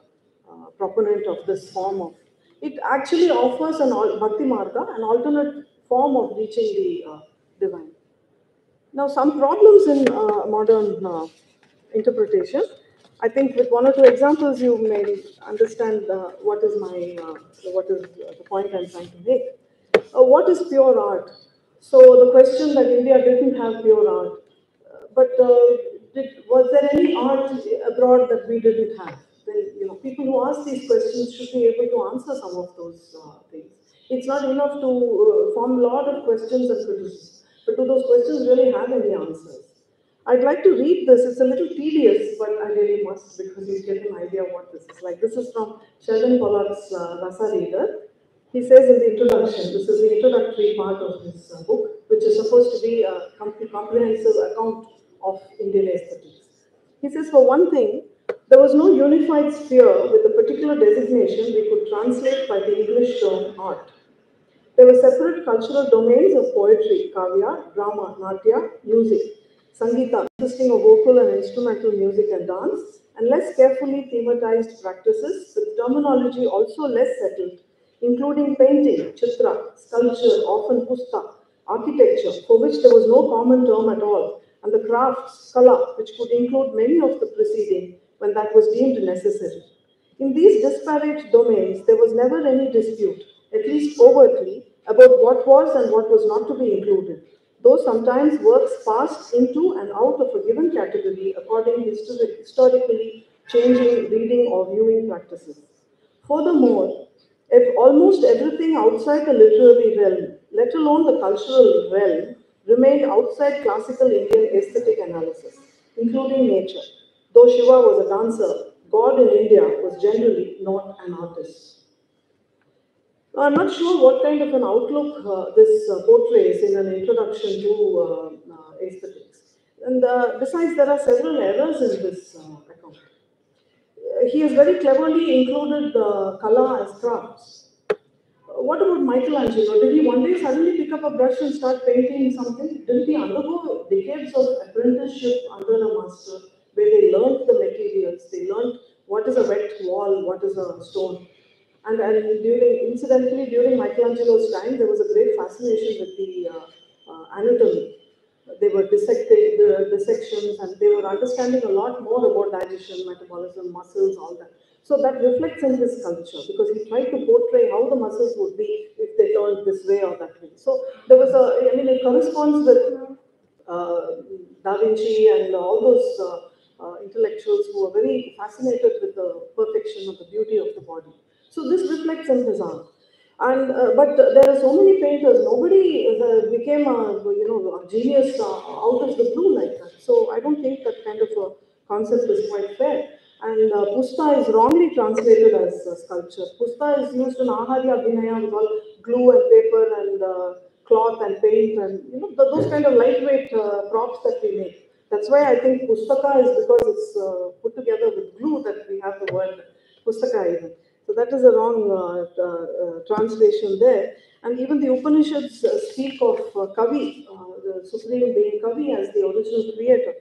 uh, proponent of this form of. It actually offers an al- bhakti marga, an alternate form of reaching the uh, divine. Now, some problems in uh, modern uh, interpretation. I think with one or two examples, you may understand what is my what is the point I'm trying to make. What is pure art? So the question that India didn't have pure art, but did, was there any art abroad that we didn't have? Then you know, people who ask these questions should be able to answer some of those uh, things. It's not enough to uh, form a lot of questions and criticisms, but do those questions really have any answers? I'd like to read this. It's a little tedious, but I really must because you get an idea what this is like. This is from Sheldon Pollock's uh, Rasa Reader. He says in the introduction, this is the introductory part of his uh, book, which is supposed to be a comprehensive account of Indian aesthetics. He says, for one thing, there was no unified sphere with a particular designation we could translate by the English term art. There were separate cultural domains of poetry, kavya, drama, natya, music, Sangita, consisting of vocal and instrumental music and dance, and less carefully thematized practices with terminology also less settled, including painting, chitra, sculpture, often pusta, architecture, for which there was no common term at all, and the crafts, kala, which could include many of the preceding when that was deemed necessary. In these disparate domains, there was never any dispute, at least overtly, about what was and what was not to be included though sometimes works passed into and out of a given category according to historically changing reading or viewing practices. Furthermore, if almost everything outside the literary realm, let alone the cultural realm, remained outside classical Indian aesthetic analysis, including nature. Though Shiva was a dancer, God in India was generally not an artist. I'm not sure what kind of an outlook uh, this uh, portrays in an introduction to uh, uh, aesthetics. And uh, besides, there are several errors in this uh, account. He has very cleverly included kala as crafts. Uh, What about Michelangelo? Did he one day suddenly pick up a brush and start painting something? Didn't he undergo decades of apprenticeship under a master where they learned the materials, they learned what is a wet wall, what is a stone? And, and during, incidentally, during Michelangelo's time, there was a great fascination with the uh, uh, anatomy. they were dissecting the dissections and they were understanding a lot more about digestion, metabolism, muscles, all that. So that reflects in his culture because he tried to portray how the muscles would be if they turned this way or that way. So there was a, I mean, it corresponds with uh, Da Vinci and all those uh, uh, intellectuals who are very fascinated with the perfection of the beauty of the body. So this reflects in his art. And uh, but there are so many painters. Nobody uh, became a you know a genius uh, out of the blue like that. So I don't think that kind of a concept is quite fair. And uh, pusta is wrongly translated as uh, sculpture. Pusta is used in Aharya Abhinaya with all glue and paper and uh, cloth and paint and you know th- those kind of lightweight uh, props that we make. That's why I think pustaka is because it's uh, put together with glue that we have the word pustaka even. So that is a wrong uh, translation there. And even the Upanishads speak of Kavi, the supreme being Kavi, as the original creator.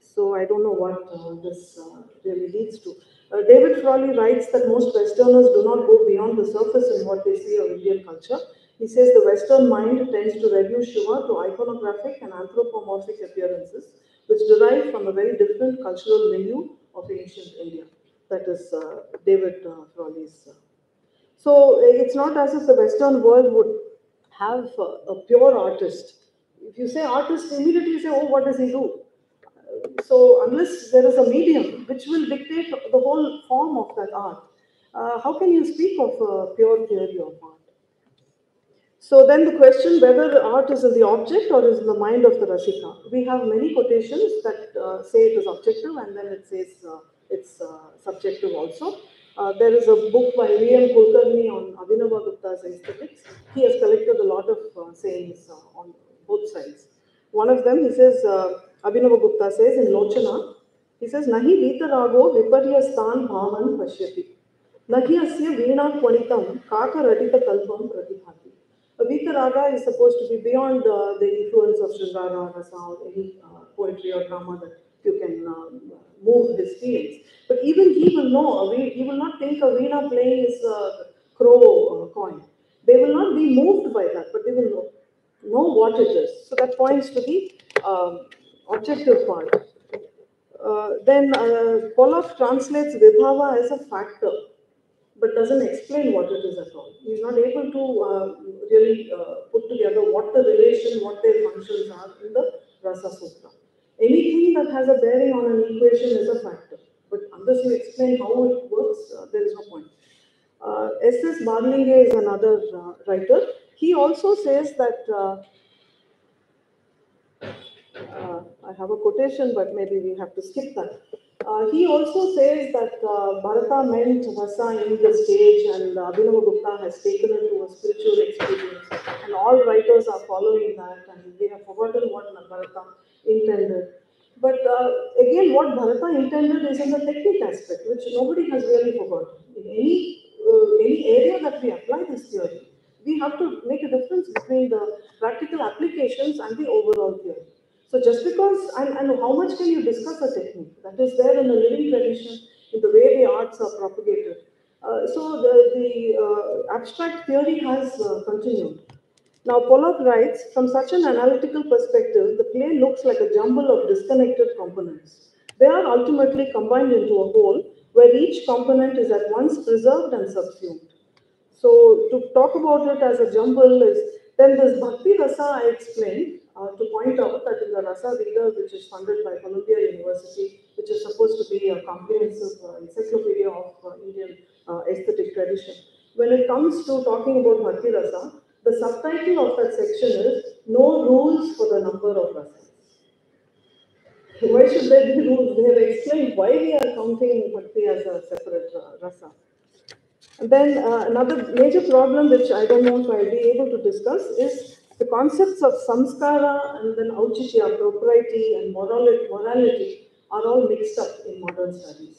So I don't know what uh, this uh, really leads to. Uh, David Frawley writes that most Westerners do not go beyond the surface in what they see of Indian culture. He says the Western mind tends to reduce Shiva to iconographic and anthropomorphic appearances, which derive from a very different cultural milieu of ancient India. That is uh, David uh, Frawley's. Uh. So it's not as if the Western world would have a pure artist. If you say artist, immediately you say, oh, what does he do? Uh, So unless there is a medium which will dictate the whole form of that art, uh, how can you speak of a pure theory of art? So then the question whether art is in the object or is in the mind of the Rasika. We have many quotations that uh, say it is objective and then it says uh, it's uh, subjective also. Uh, there is a book by V.M. Kulkarni on Abhinava Gupta's aesthetics. He has collected a lot of uh, sayings uh, on both sides. One of them, he says, uh, Abhinava Gupta says in Lochana, he says, Nahi vitarago viparyastan bhavan pashyati. Nahi asya veena kwanitam kaka radita kalpam pratibhati. A Vitaraga is supposed to be beyond uh, the influence of Sringara, Rasa, or any uh, poetry or drama that you can um, move his feelings. But even he will know, he will not think a Veena playing is a crow uh, coin. They will not be moved by that, but they will know, know what it is. So that points to the um, objective part. Uh, then uh, Pollock translates Vibhava as a factor but doesn't explain what it is at all. He's not able to uh, really uh, put together what the relation, what their functions are in the Rasa Sutra. Anything that has a bearing on an equation is a factor, but unless you explain how it works, uh, there is no point. Uh, S.S. Barlinge is another writer. He also says that uh, I have a quotation, but maybe we have to skip that. Uh, he also says that uh, Bharata meant Rasa in the stage, and uh, Abhinava Gupta has taken it to a spiritual experience, and all writers are following that, and they have forgotten what Bharata intended. But uh, again, what Bharata intended is in the technique aspect, which nobody has really forgotten. In any uh, any area that we apply this theory, we have to make a difference between the practical applications and the overall theory. So just because, and, and how much can you discuss a technique that is there in the living tradition, in the way the arts are propagated. Uh, so the, the uh, abstract theory has uh, continued. Now Pollock writes, from such an analytical perspective, the play looks like a jumble of disconnected components. They are ultimately combined into a whole, where each component is at once preserved and subsumed. So to talk about it as a jumble is, then this Bhakti Rasa I explained, uh, to point out that in the Rasa Reader, which is funded by Columbia University, which is supposed to be a comprehensive uh, encyclopedia of uh, Indian uh, aesthetic tradition, when it comes to talking about Bhakti Rasa, the subtitle of that section is No Rules for the Number of Rasas. Why should there be rules? They have explained why we are counting Bhakti as a separate uh, rasa. And then uh, another major problem, which I don't know if I'll be able to discuss, is the concepts of samskara and then auchitya, propriety, and morality, morality are all mixed up in modern studies.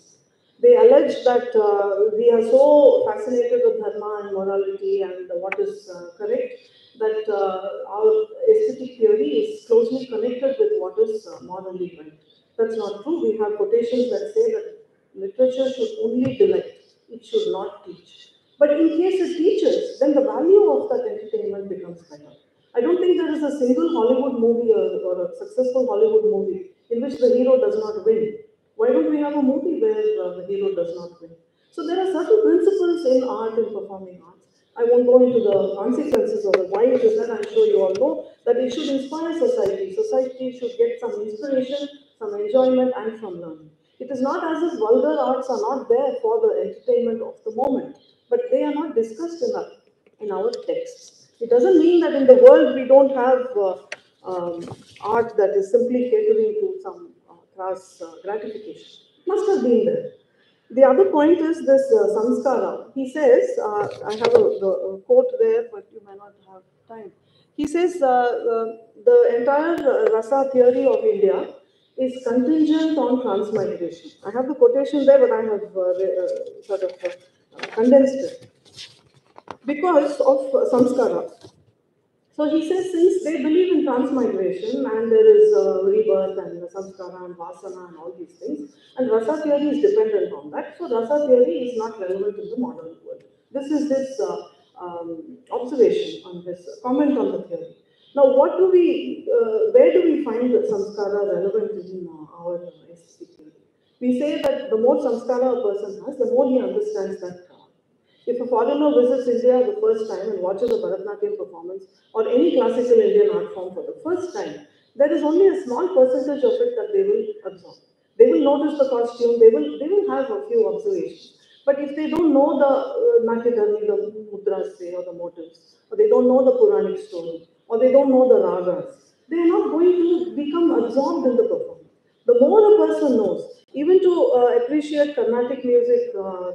They allege that uh, we are so fascinated with dharma and morality and what is uh, correct that uh, our aesthetic theory is closely connected with what is uh, morally right. That's not true. We have quotations that say that literature should only delight, it should not teach. But in case it teaches, then the value of that entertainment becomes better. I don't think there is a single Hollywood movie or, or a successful Hollywood movie in which the hero does not win. Why don't we have a movie where uh, the hero does not win? So there are certain principles in art and performing arts. I won't go into the consequences of the why it is that I'm sure you all know that it should inspire society. Society should get some inspiration, some enjoyment, and some learning. It is not as if vulgar arts are not there for the entertainment of the moment, but they are not discussed enough in our texts. It doesn't mean that in the world we don't have uh, um, art that is simply catering to some uh, class uh, gratification. Must have been there. The other point is this uh, samskara. He says, I have a, a quote there, but you may not have time. He says the entire rasa theory of India is contingent on transmigration. I have the quotation there, but I have uh, uh, sort of uh, condensed it. Because of uh, samskara. So he says, since they believe in transmigration and there is uh, rebirth and samskara and vasana and all these things, and rasa theory is dependent on that. So rasa theory is not relevant in the modern world. This is this uh, um, observation on this comment on the theory. Now, what do we, uh, where do we find the samskara relevant in uh, our uh, SSC theory? We say that the more samskara a person has, the more he understands that uh, if a foreigner visits India the first time and watches a Bharatanatyam performance or any classical Indian art form for the first time, there is only a small percentage of it that they will absorb. They will notice the costume, they will, they will have a few observations. But if they don't know the uh, Natyadharmi, the mudras say, or the motives, or they don't know the Puranic story, or they don't know the ragas, they are not going to become absorbed in the performance. The more a person knows, even to uh, appreciate Carnatic music uh,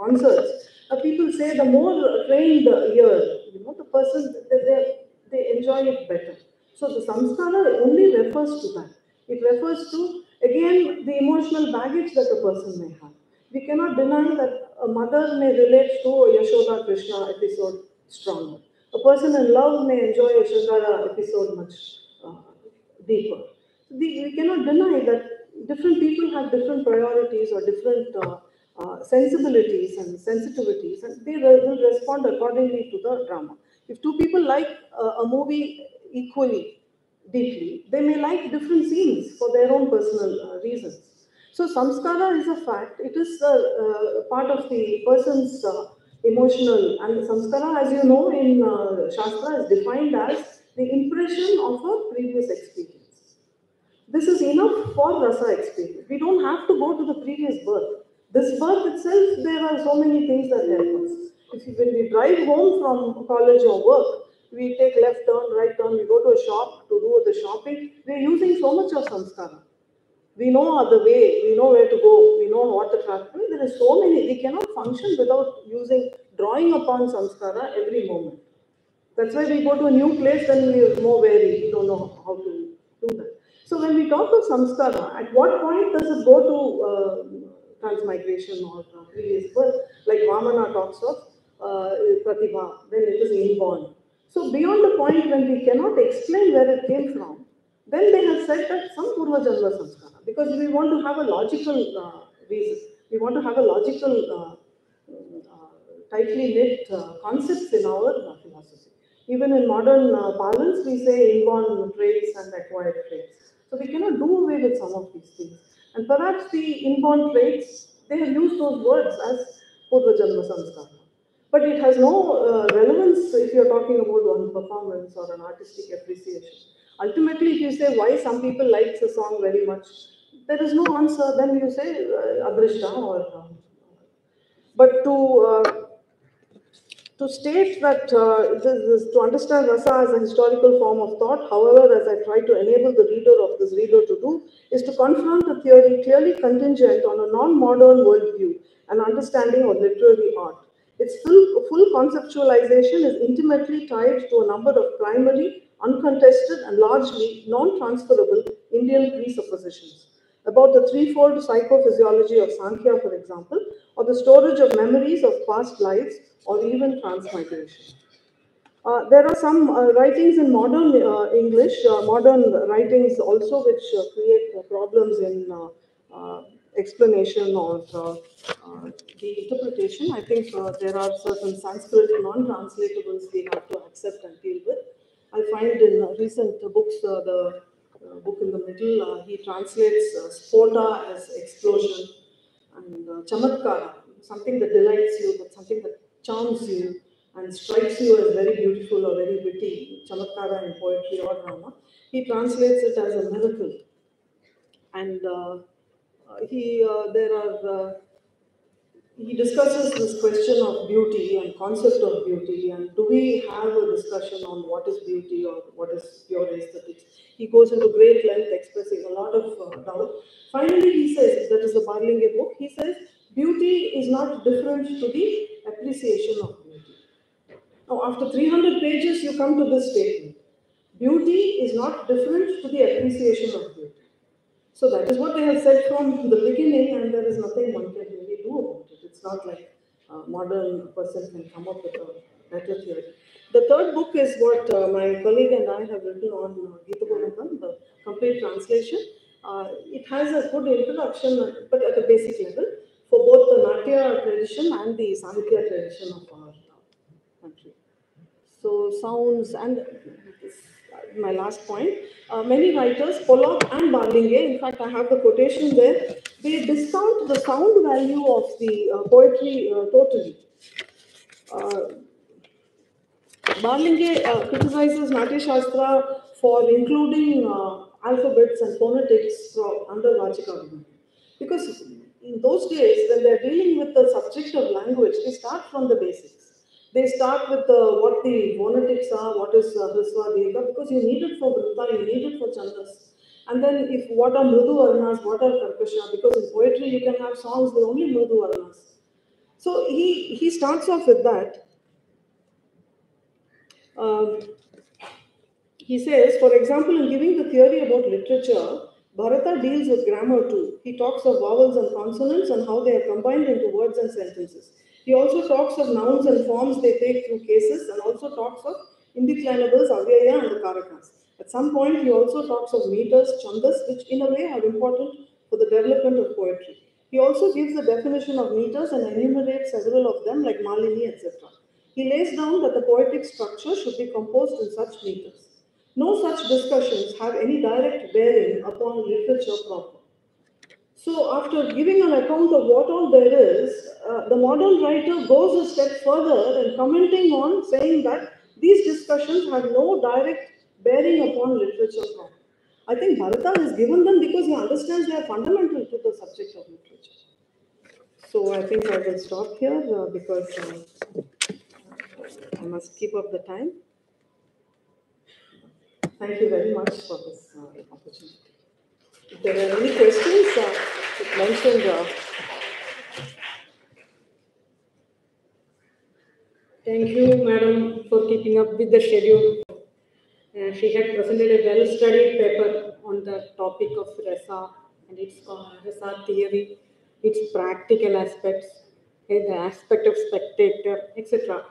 concerts, people say the more trained the ear, you know, the person, they, they, enjoy it better. So the samskara only refers to that. It refers to, again, the emotional baggage that a person may have. We cannot deny that a mother may relate to a Yashoda Krishna episode stronger. A person in love may enjoy a Shringara episode much uh, deeper. We, we cannot deny that different people have different priorities or different uh, uh, sensibilities and sensitivities, and they will respond accordingly to the drama. If two people like uh, a movie equally deeply, they may like different scenes for their own personal uh, reasons. So, samskara is a fact, it is a uh, part of the person's uh, emotional, and samskara, as you know, in uh, Shastra is defined as the impression of a previous experience. This is enough for rasa experience. We don't have to go to the previous birth. This birth itself, there are so many things that help us. If you, when we drive home from college or work, we take left turn, right turn, we go to a shop to do the shopping. We are using so much of samskara. We know the way, we know where to go, we know what the traffic. There is so many. We cannot function without using drawing upon samskara every moment. That's why we go to a new place, then we are more wary. We don't know how to do that. So when we talk of samskara, at what point does it go to uh, transmigration or birth? Like Vamana talks of uh, pratibha, then it is inborn. So beyond the point when we cannot explain where it came from, then they have said that some Purva Janma Samskara, because we want to have a logical uh, reason. We want to have a logical, uh, uh, tightly knit uh, concepts in our philosophy. Even in modern uh, parlance, we say inborn traits and acquired traits. So we cannot do away with some of these things. And perhaps the inborn traits, they have used those words as Purva Janma Samskara. But it has no uh, relevance if you're talking about one performance or an artistic appreciation. Ultimately, if you say why some people like the song very much, there is no answer. Then you say uh, adrishta or. Um, but to uh, to state that uh, this, this, to understand rasa as a historical form of thought, however, as I try to enable the reader of this reader to do, is to confront a theory clearly contingent on a non-modern worldview and understanding of literary art. Its full, full conceptualization is intimately tied to a number of primary, uncontested, and largely non-transferable Indian presuppositions about the threefold psychophysiology of Sankhya, for example, or the storage of memories of past lives, or even transmigration. Uh, there are some uh, writings in modern uh, English, uh, modern writings also, which uh, create uh, problems in explanation or the interpretation. I think there are certain Sanskrit non-translatables we have to accept and deal with. I find in recent books, the book in the middle, he translates uh, sphota as explosion and uh, chamatkara, something that delights you, but something that charms you and strikes you as very beautiful or very witty, chamatkara in poetry or drama. He translates it as a miracle. And uh, he, uh, there are, uh, he discusses this question of beauty and concept of beauty and do we have a discussion on what is beauty or what is pure aesthetics. He goes into great length expressing a lot of uh, doubt. Finally, he says, that is the Barlinge book, he says, beauty is not different to the appreciation of beauty. Now, after 300 pages, you come to this statement. Beauty is not different to the appreciation of beauty. So that is what they have said from the beginning, and there is nothing one can really do about it. It's not like a modern person can come up with a better theory. The third book is what uh, my colleague and I have written on uh, Gita Govindam, the complete translation. Uh, it has a good introduction, but at a basic level, for both the Natya tradition and the Sahitya tradition of our country. So sounds and my last point. Uh, many writers, Pollock and Barlinge, in fact, I have the quotation there. They discount the sound value of the uh, poetry uh, totally. Uh, Barlinge uh, criticizes Natya Shastra for including uh, alphabets and phonetics under Vinaya. Because in those days, when they're dealing with the subject of language, they start from the basics. They start with what the phonetics are, what is uh, Dirgha, because you need it for Vrita, you need it for Chandas. And then if what are Mrudu Varnas, what are Karkasha, because in poetry you can have songs with only Mrudu Varnas. So he, he starts off with that. Um, he says, for example, in giving the theory about literature, Bharata deals with grammar too. He talks of vowels and consonants and how they are combined into words and sentences. He also talks of nouns and forms they take through cases and also talks of indeclinables, avyaya, and the karakas. At some point, he also talks of meters, chandas, which in a way are important for the development of poetry. He also gives the definition of meters and enumerates several of them, like Malini, etc. He lays down that the poetic structure should be composed in such meters. No such discussions have any direct bearing upon literature proper. So, after giving an account of what all there is, uh, the modern writer goes a step further and commenting on saying that these discussions have no direct bearing upon literature. I think Bharata has given them because he understands they are fundamental to the subject of literature. So, I think I will stop here uh, because uh, I must keep up the time. Thank you very much for this uh, opportunity. If there are any questions, uh, mentioned. Uh, Thank you, madam, for keeping up with the schedule. She had presented a well-studied paper on the topic of Rasa and its uh, Rasa theory, its practical aspects, the aspect of spectator, etc.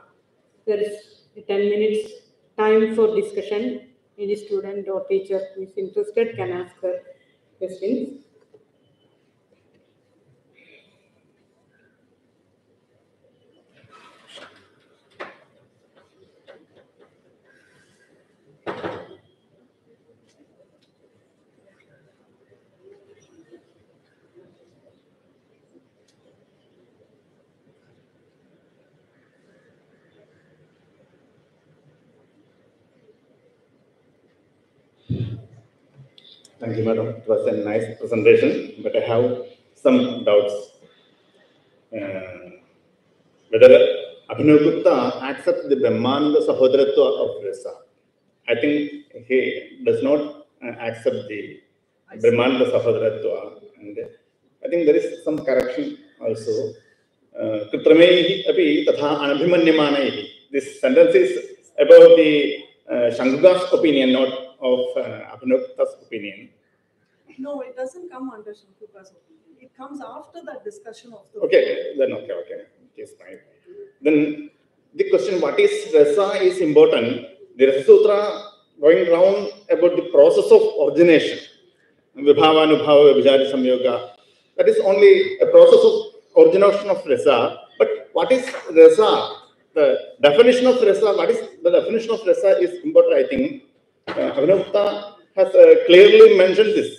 There is a 10 minutes time for discussion. Any student or teacher who is interested can ask her questions. Thank you, madam. It was a nice presentation, but I have some doubts. Uh, whether Abhinav Gupta accepts the Brahmananda Sahodaratva of Rasa. I think he does not uh, accept the Brahmananda Sahodaratva. And I think there is some correction also. Uh, Kritramaihi api tatha anabhimanyamanahi. This sentence is about the uh, Shankuka's opinion, not of uh, opinion. no, it doesn't come under Shankuka's opinion. It comes after that discussion of the. Okay, then okay, okay. It is fine. Then the question, what is rasa is important. The Rasa Sutra going round about the process of origination. Vibhava, Anubhava, Vyabhichari Samyoga. That is only a process of origination of rasa. But what is rasa? The definition of rasa, what is the definition of rasa is important, I think. Uh, Abhinav Gupta has uh, clearly mentioned this.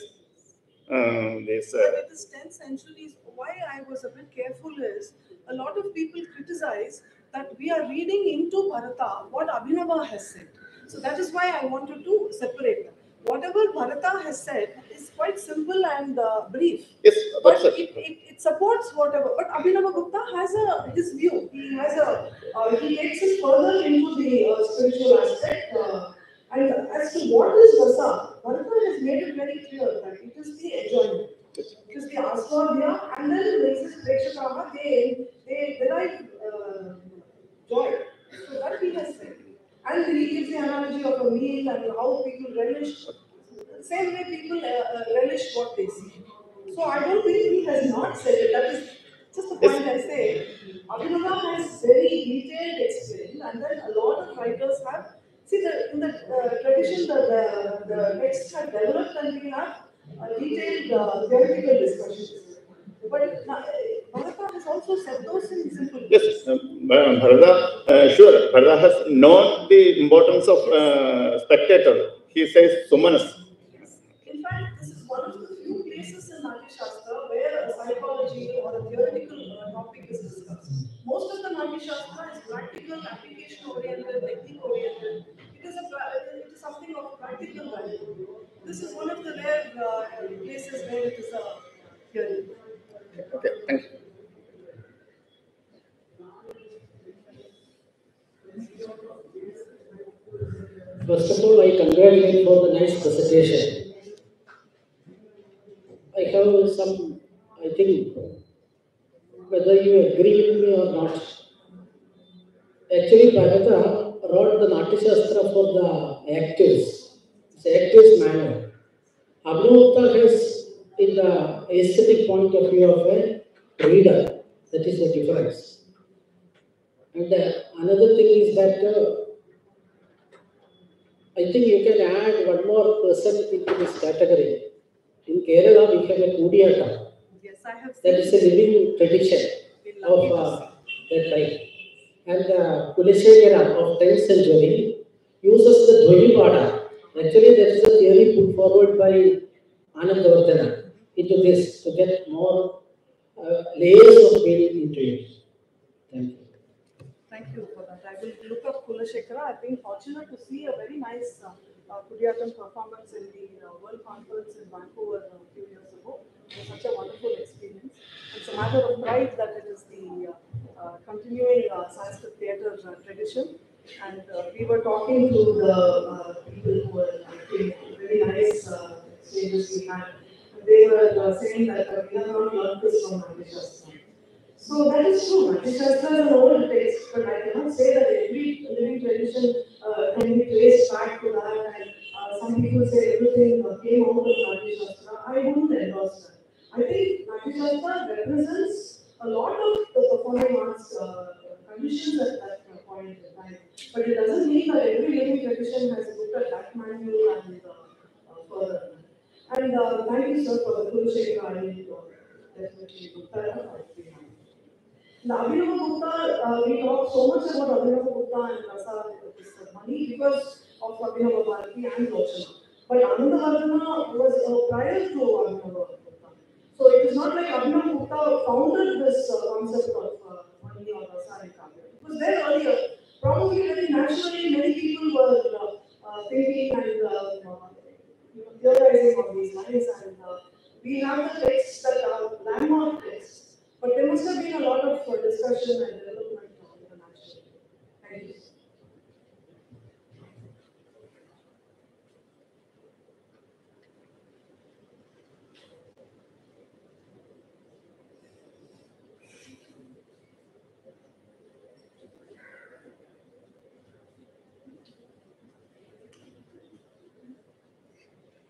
Uh, this uh, But it is 10th century. Why I was a bit careful is a lot of people criticize that we are reading into Bharata what Abhinava has said. So that is why I wanted to separate them. Whatever Bharata has said is quite simple and uh, brief. yes, But it, it, it supports whatever. But Abhinava Gupta has a his view. He has a uh, he takes it further into the uh, spiritual aspect. And as to what is rasa, Bharata has made it very clear that it is the enjoyment. It is the aswadhya, and then it makes it prekshakama. They they derive uh, joy. So that he has said. And he gives the analogy of a meal and how people relish. Same way people uh, uh, relish what they see. So I don't think he has not said it. That is just the point I say. Abhinava has very detailed explained, and then a lot of writers have. See, the, in the uh, tradition, the, the, the texts have developed and we have uh, detailed uh, theoretical discussions. But uh, Bharata has also said those in simple Yes, um, Bharata, uh, sure, Bharata has known the importance of uh, spectator. He says Sumanas. In fact, this is one of the few places in Shastra where a psychology or a theoretical uh, topic is discussed. Most of the Shastra is practical, application oriented, technique oriented. It is a pra- it is something of practical value. This is one of the rare uh, places where it is a theory. Okay, thank you. First of all, I congratulate for the nice presentation. Prior to Abhinava Gupta. So it is not like Abhinava Gupta founded this uh, concept of uh, dhvani or Kavya. It was there earlier. Probably very naturally, many people were uh, uh, thinking and uh, you know, theorizing on these lines. And uh, we have the texts that are landmark texts. But there must have been a lot of uh, discussion and development on the national. Thank you.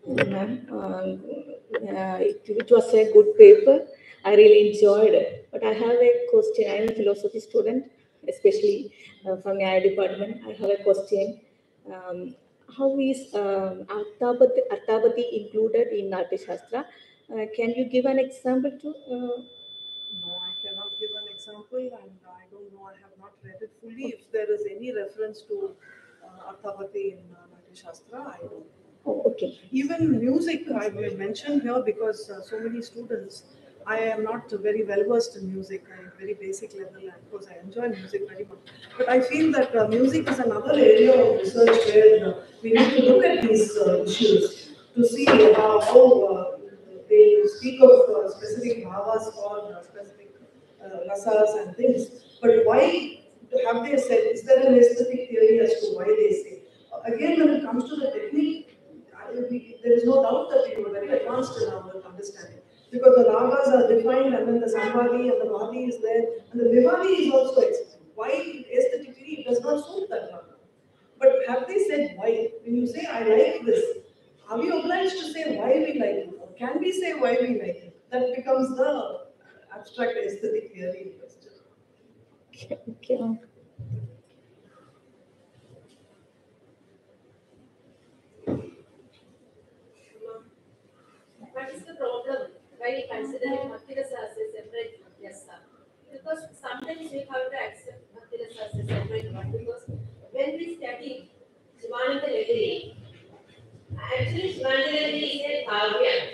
Ma'am, uh, uh, it, it was a good paper. I really enjoyed it. But I have a question. I am a philosophy student, especially uh, from the AI department. I have a question. Um, how is um, Arthapatti included in Natya Shastra? Uh, can you give an example to? Uh, No, I cannot give an example and I don't know, I have not read it fully. If there is any reference to uh, in uh, Natya Shastra, I don't know. Oh, okay. Even music, I will mention here because uh, so many students, I am not very well versed in music, I am very basic level, and of course I enjoy music very much. But I feel that uh, music is another area of research where uh, we need to look at these uh, issues to see how, uh, they speak of uh, specific bhavas or specific rasas and things. But why have they said, is there an aesthetic theory as to why they say? Again, when it comes to the technique, There is no doubt that we were very advanced in our understanding. Because the ragas are defined and then the Samvadi and the Vadi is there and the Vivadi is also existing. Why aesthetically it does not suit that raga? But have they said why? When you say, I like this, are we obliged to say why we like it? Or can we say why we like it? That becomes the abstract aesthetic theory question. Okay. What is the problem by considering Bhaktirasa as a separate yasa? Because sometimes we have to accept Bhakti Rasa as a separate one because when we study Shivananda Nagari, actually Shivananda Nagari is a kavya.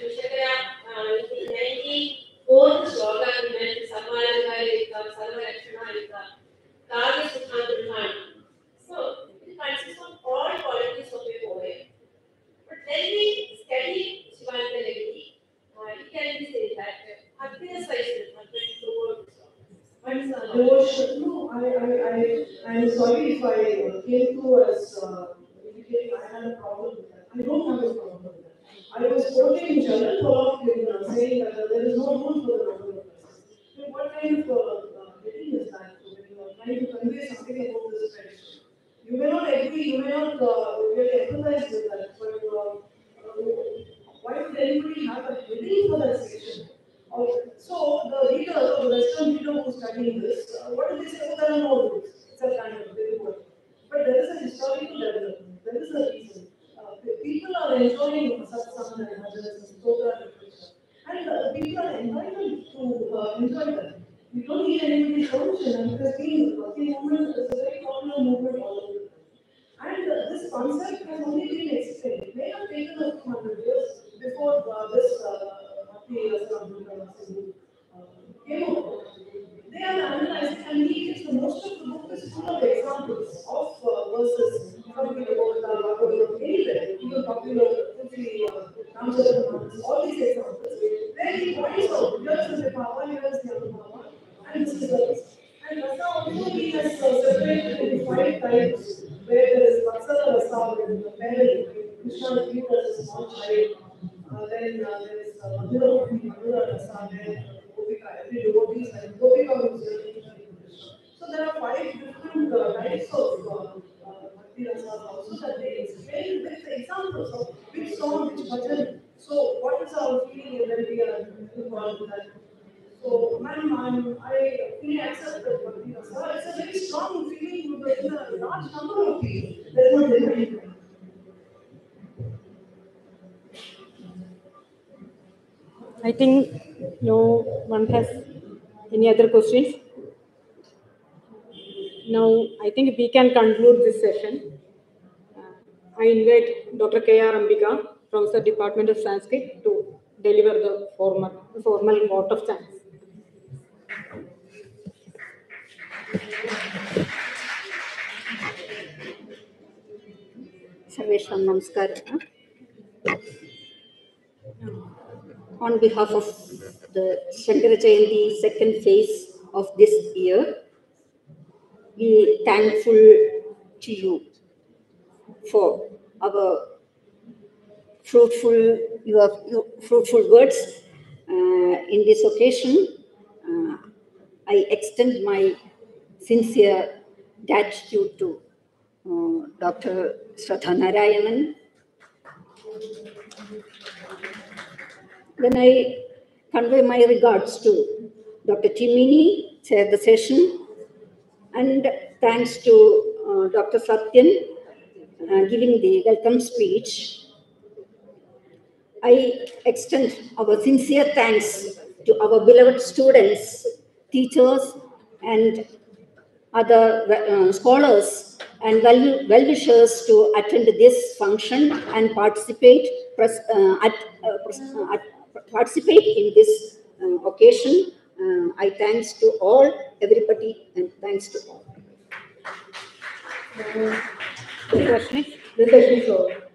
Kind of, uh, that, when you are trying to convey something about this tradition? You may not agree, you may not, uh, really empathize with that, but, uh, uh, why would anybody have a heading for that section? Okay, so the reader, the Western reader who's studying this, uh, what do they say? Oh, there are no rules. It's a kind of very good. But there is a historical development. There is a reason. Uh, the people are enjoying satsang and bhajan and stotra literature. And uh, people are entitled to uh, enjoy that. We don't need anybody's permission. And it has been, Bhakti movement is a very popular movement all over the country. And uh, this concept has only been explained. It may have taken a few hundred years before uh, this uh, Bhakti Rasamrita Sindhu, uh, came over. They are analyzing and he gives the most of the book is full of examples of uh, verses from the Bhagavad Gita, anywhere, even popular, Tulsi, uh, Ramcharan, all these examples. Where he points out, here is the power, here is the other power, and this is the rest. And Rasa also he has uh, separated into five types, where there is Vatsala Rasa, where the parent, Krishna is viewed as a small child. Uh, then uh, there is uh, Madhura, Madhura Rasa, where Gopika, every devotee is like Gopika who is really Krishna. So there are five with examples of which song, which. So what is our feeling with that? So, ma'am, I'm, accept that. It's a very strong feeling within a large number of people. I think no one has any other questions. Now, I think we can conclude this session. Uh, I invite Dr. K.R. Ambika, Professor Department of Sanskrit, to deliver the formal, formal vote of thanks. Namaskar. On behalf of the Shankara Jayanti second phase of this year, we thankful to you for our fruitful, your, your fruitful words uh, in this occasion. Uh, I extend my sincere gratitude to uh, Dr. Sharda Narayanan. Then I convey my regards to Dr. Timini, chaired the session, and thanks to uh, Dr. Satyan uh, giving the welcome speech. I extend our sincere thanks to our beloved students, teachers, and other uh, scholars and well well-wishers to attend this function and participate pres- uh, at, uh, uh, at- participate in this uh, occasion. Uh, I thanks to all, everybody, and thanks to all. The question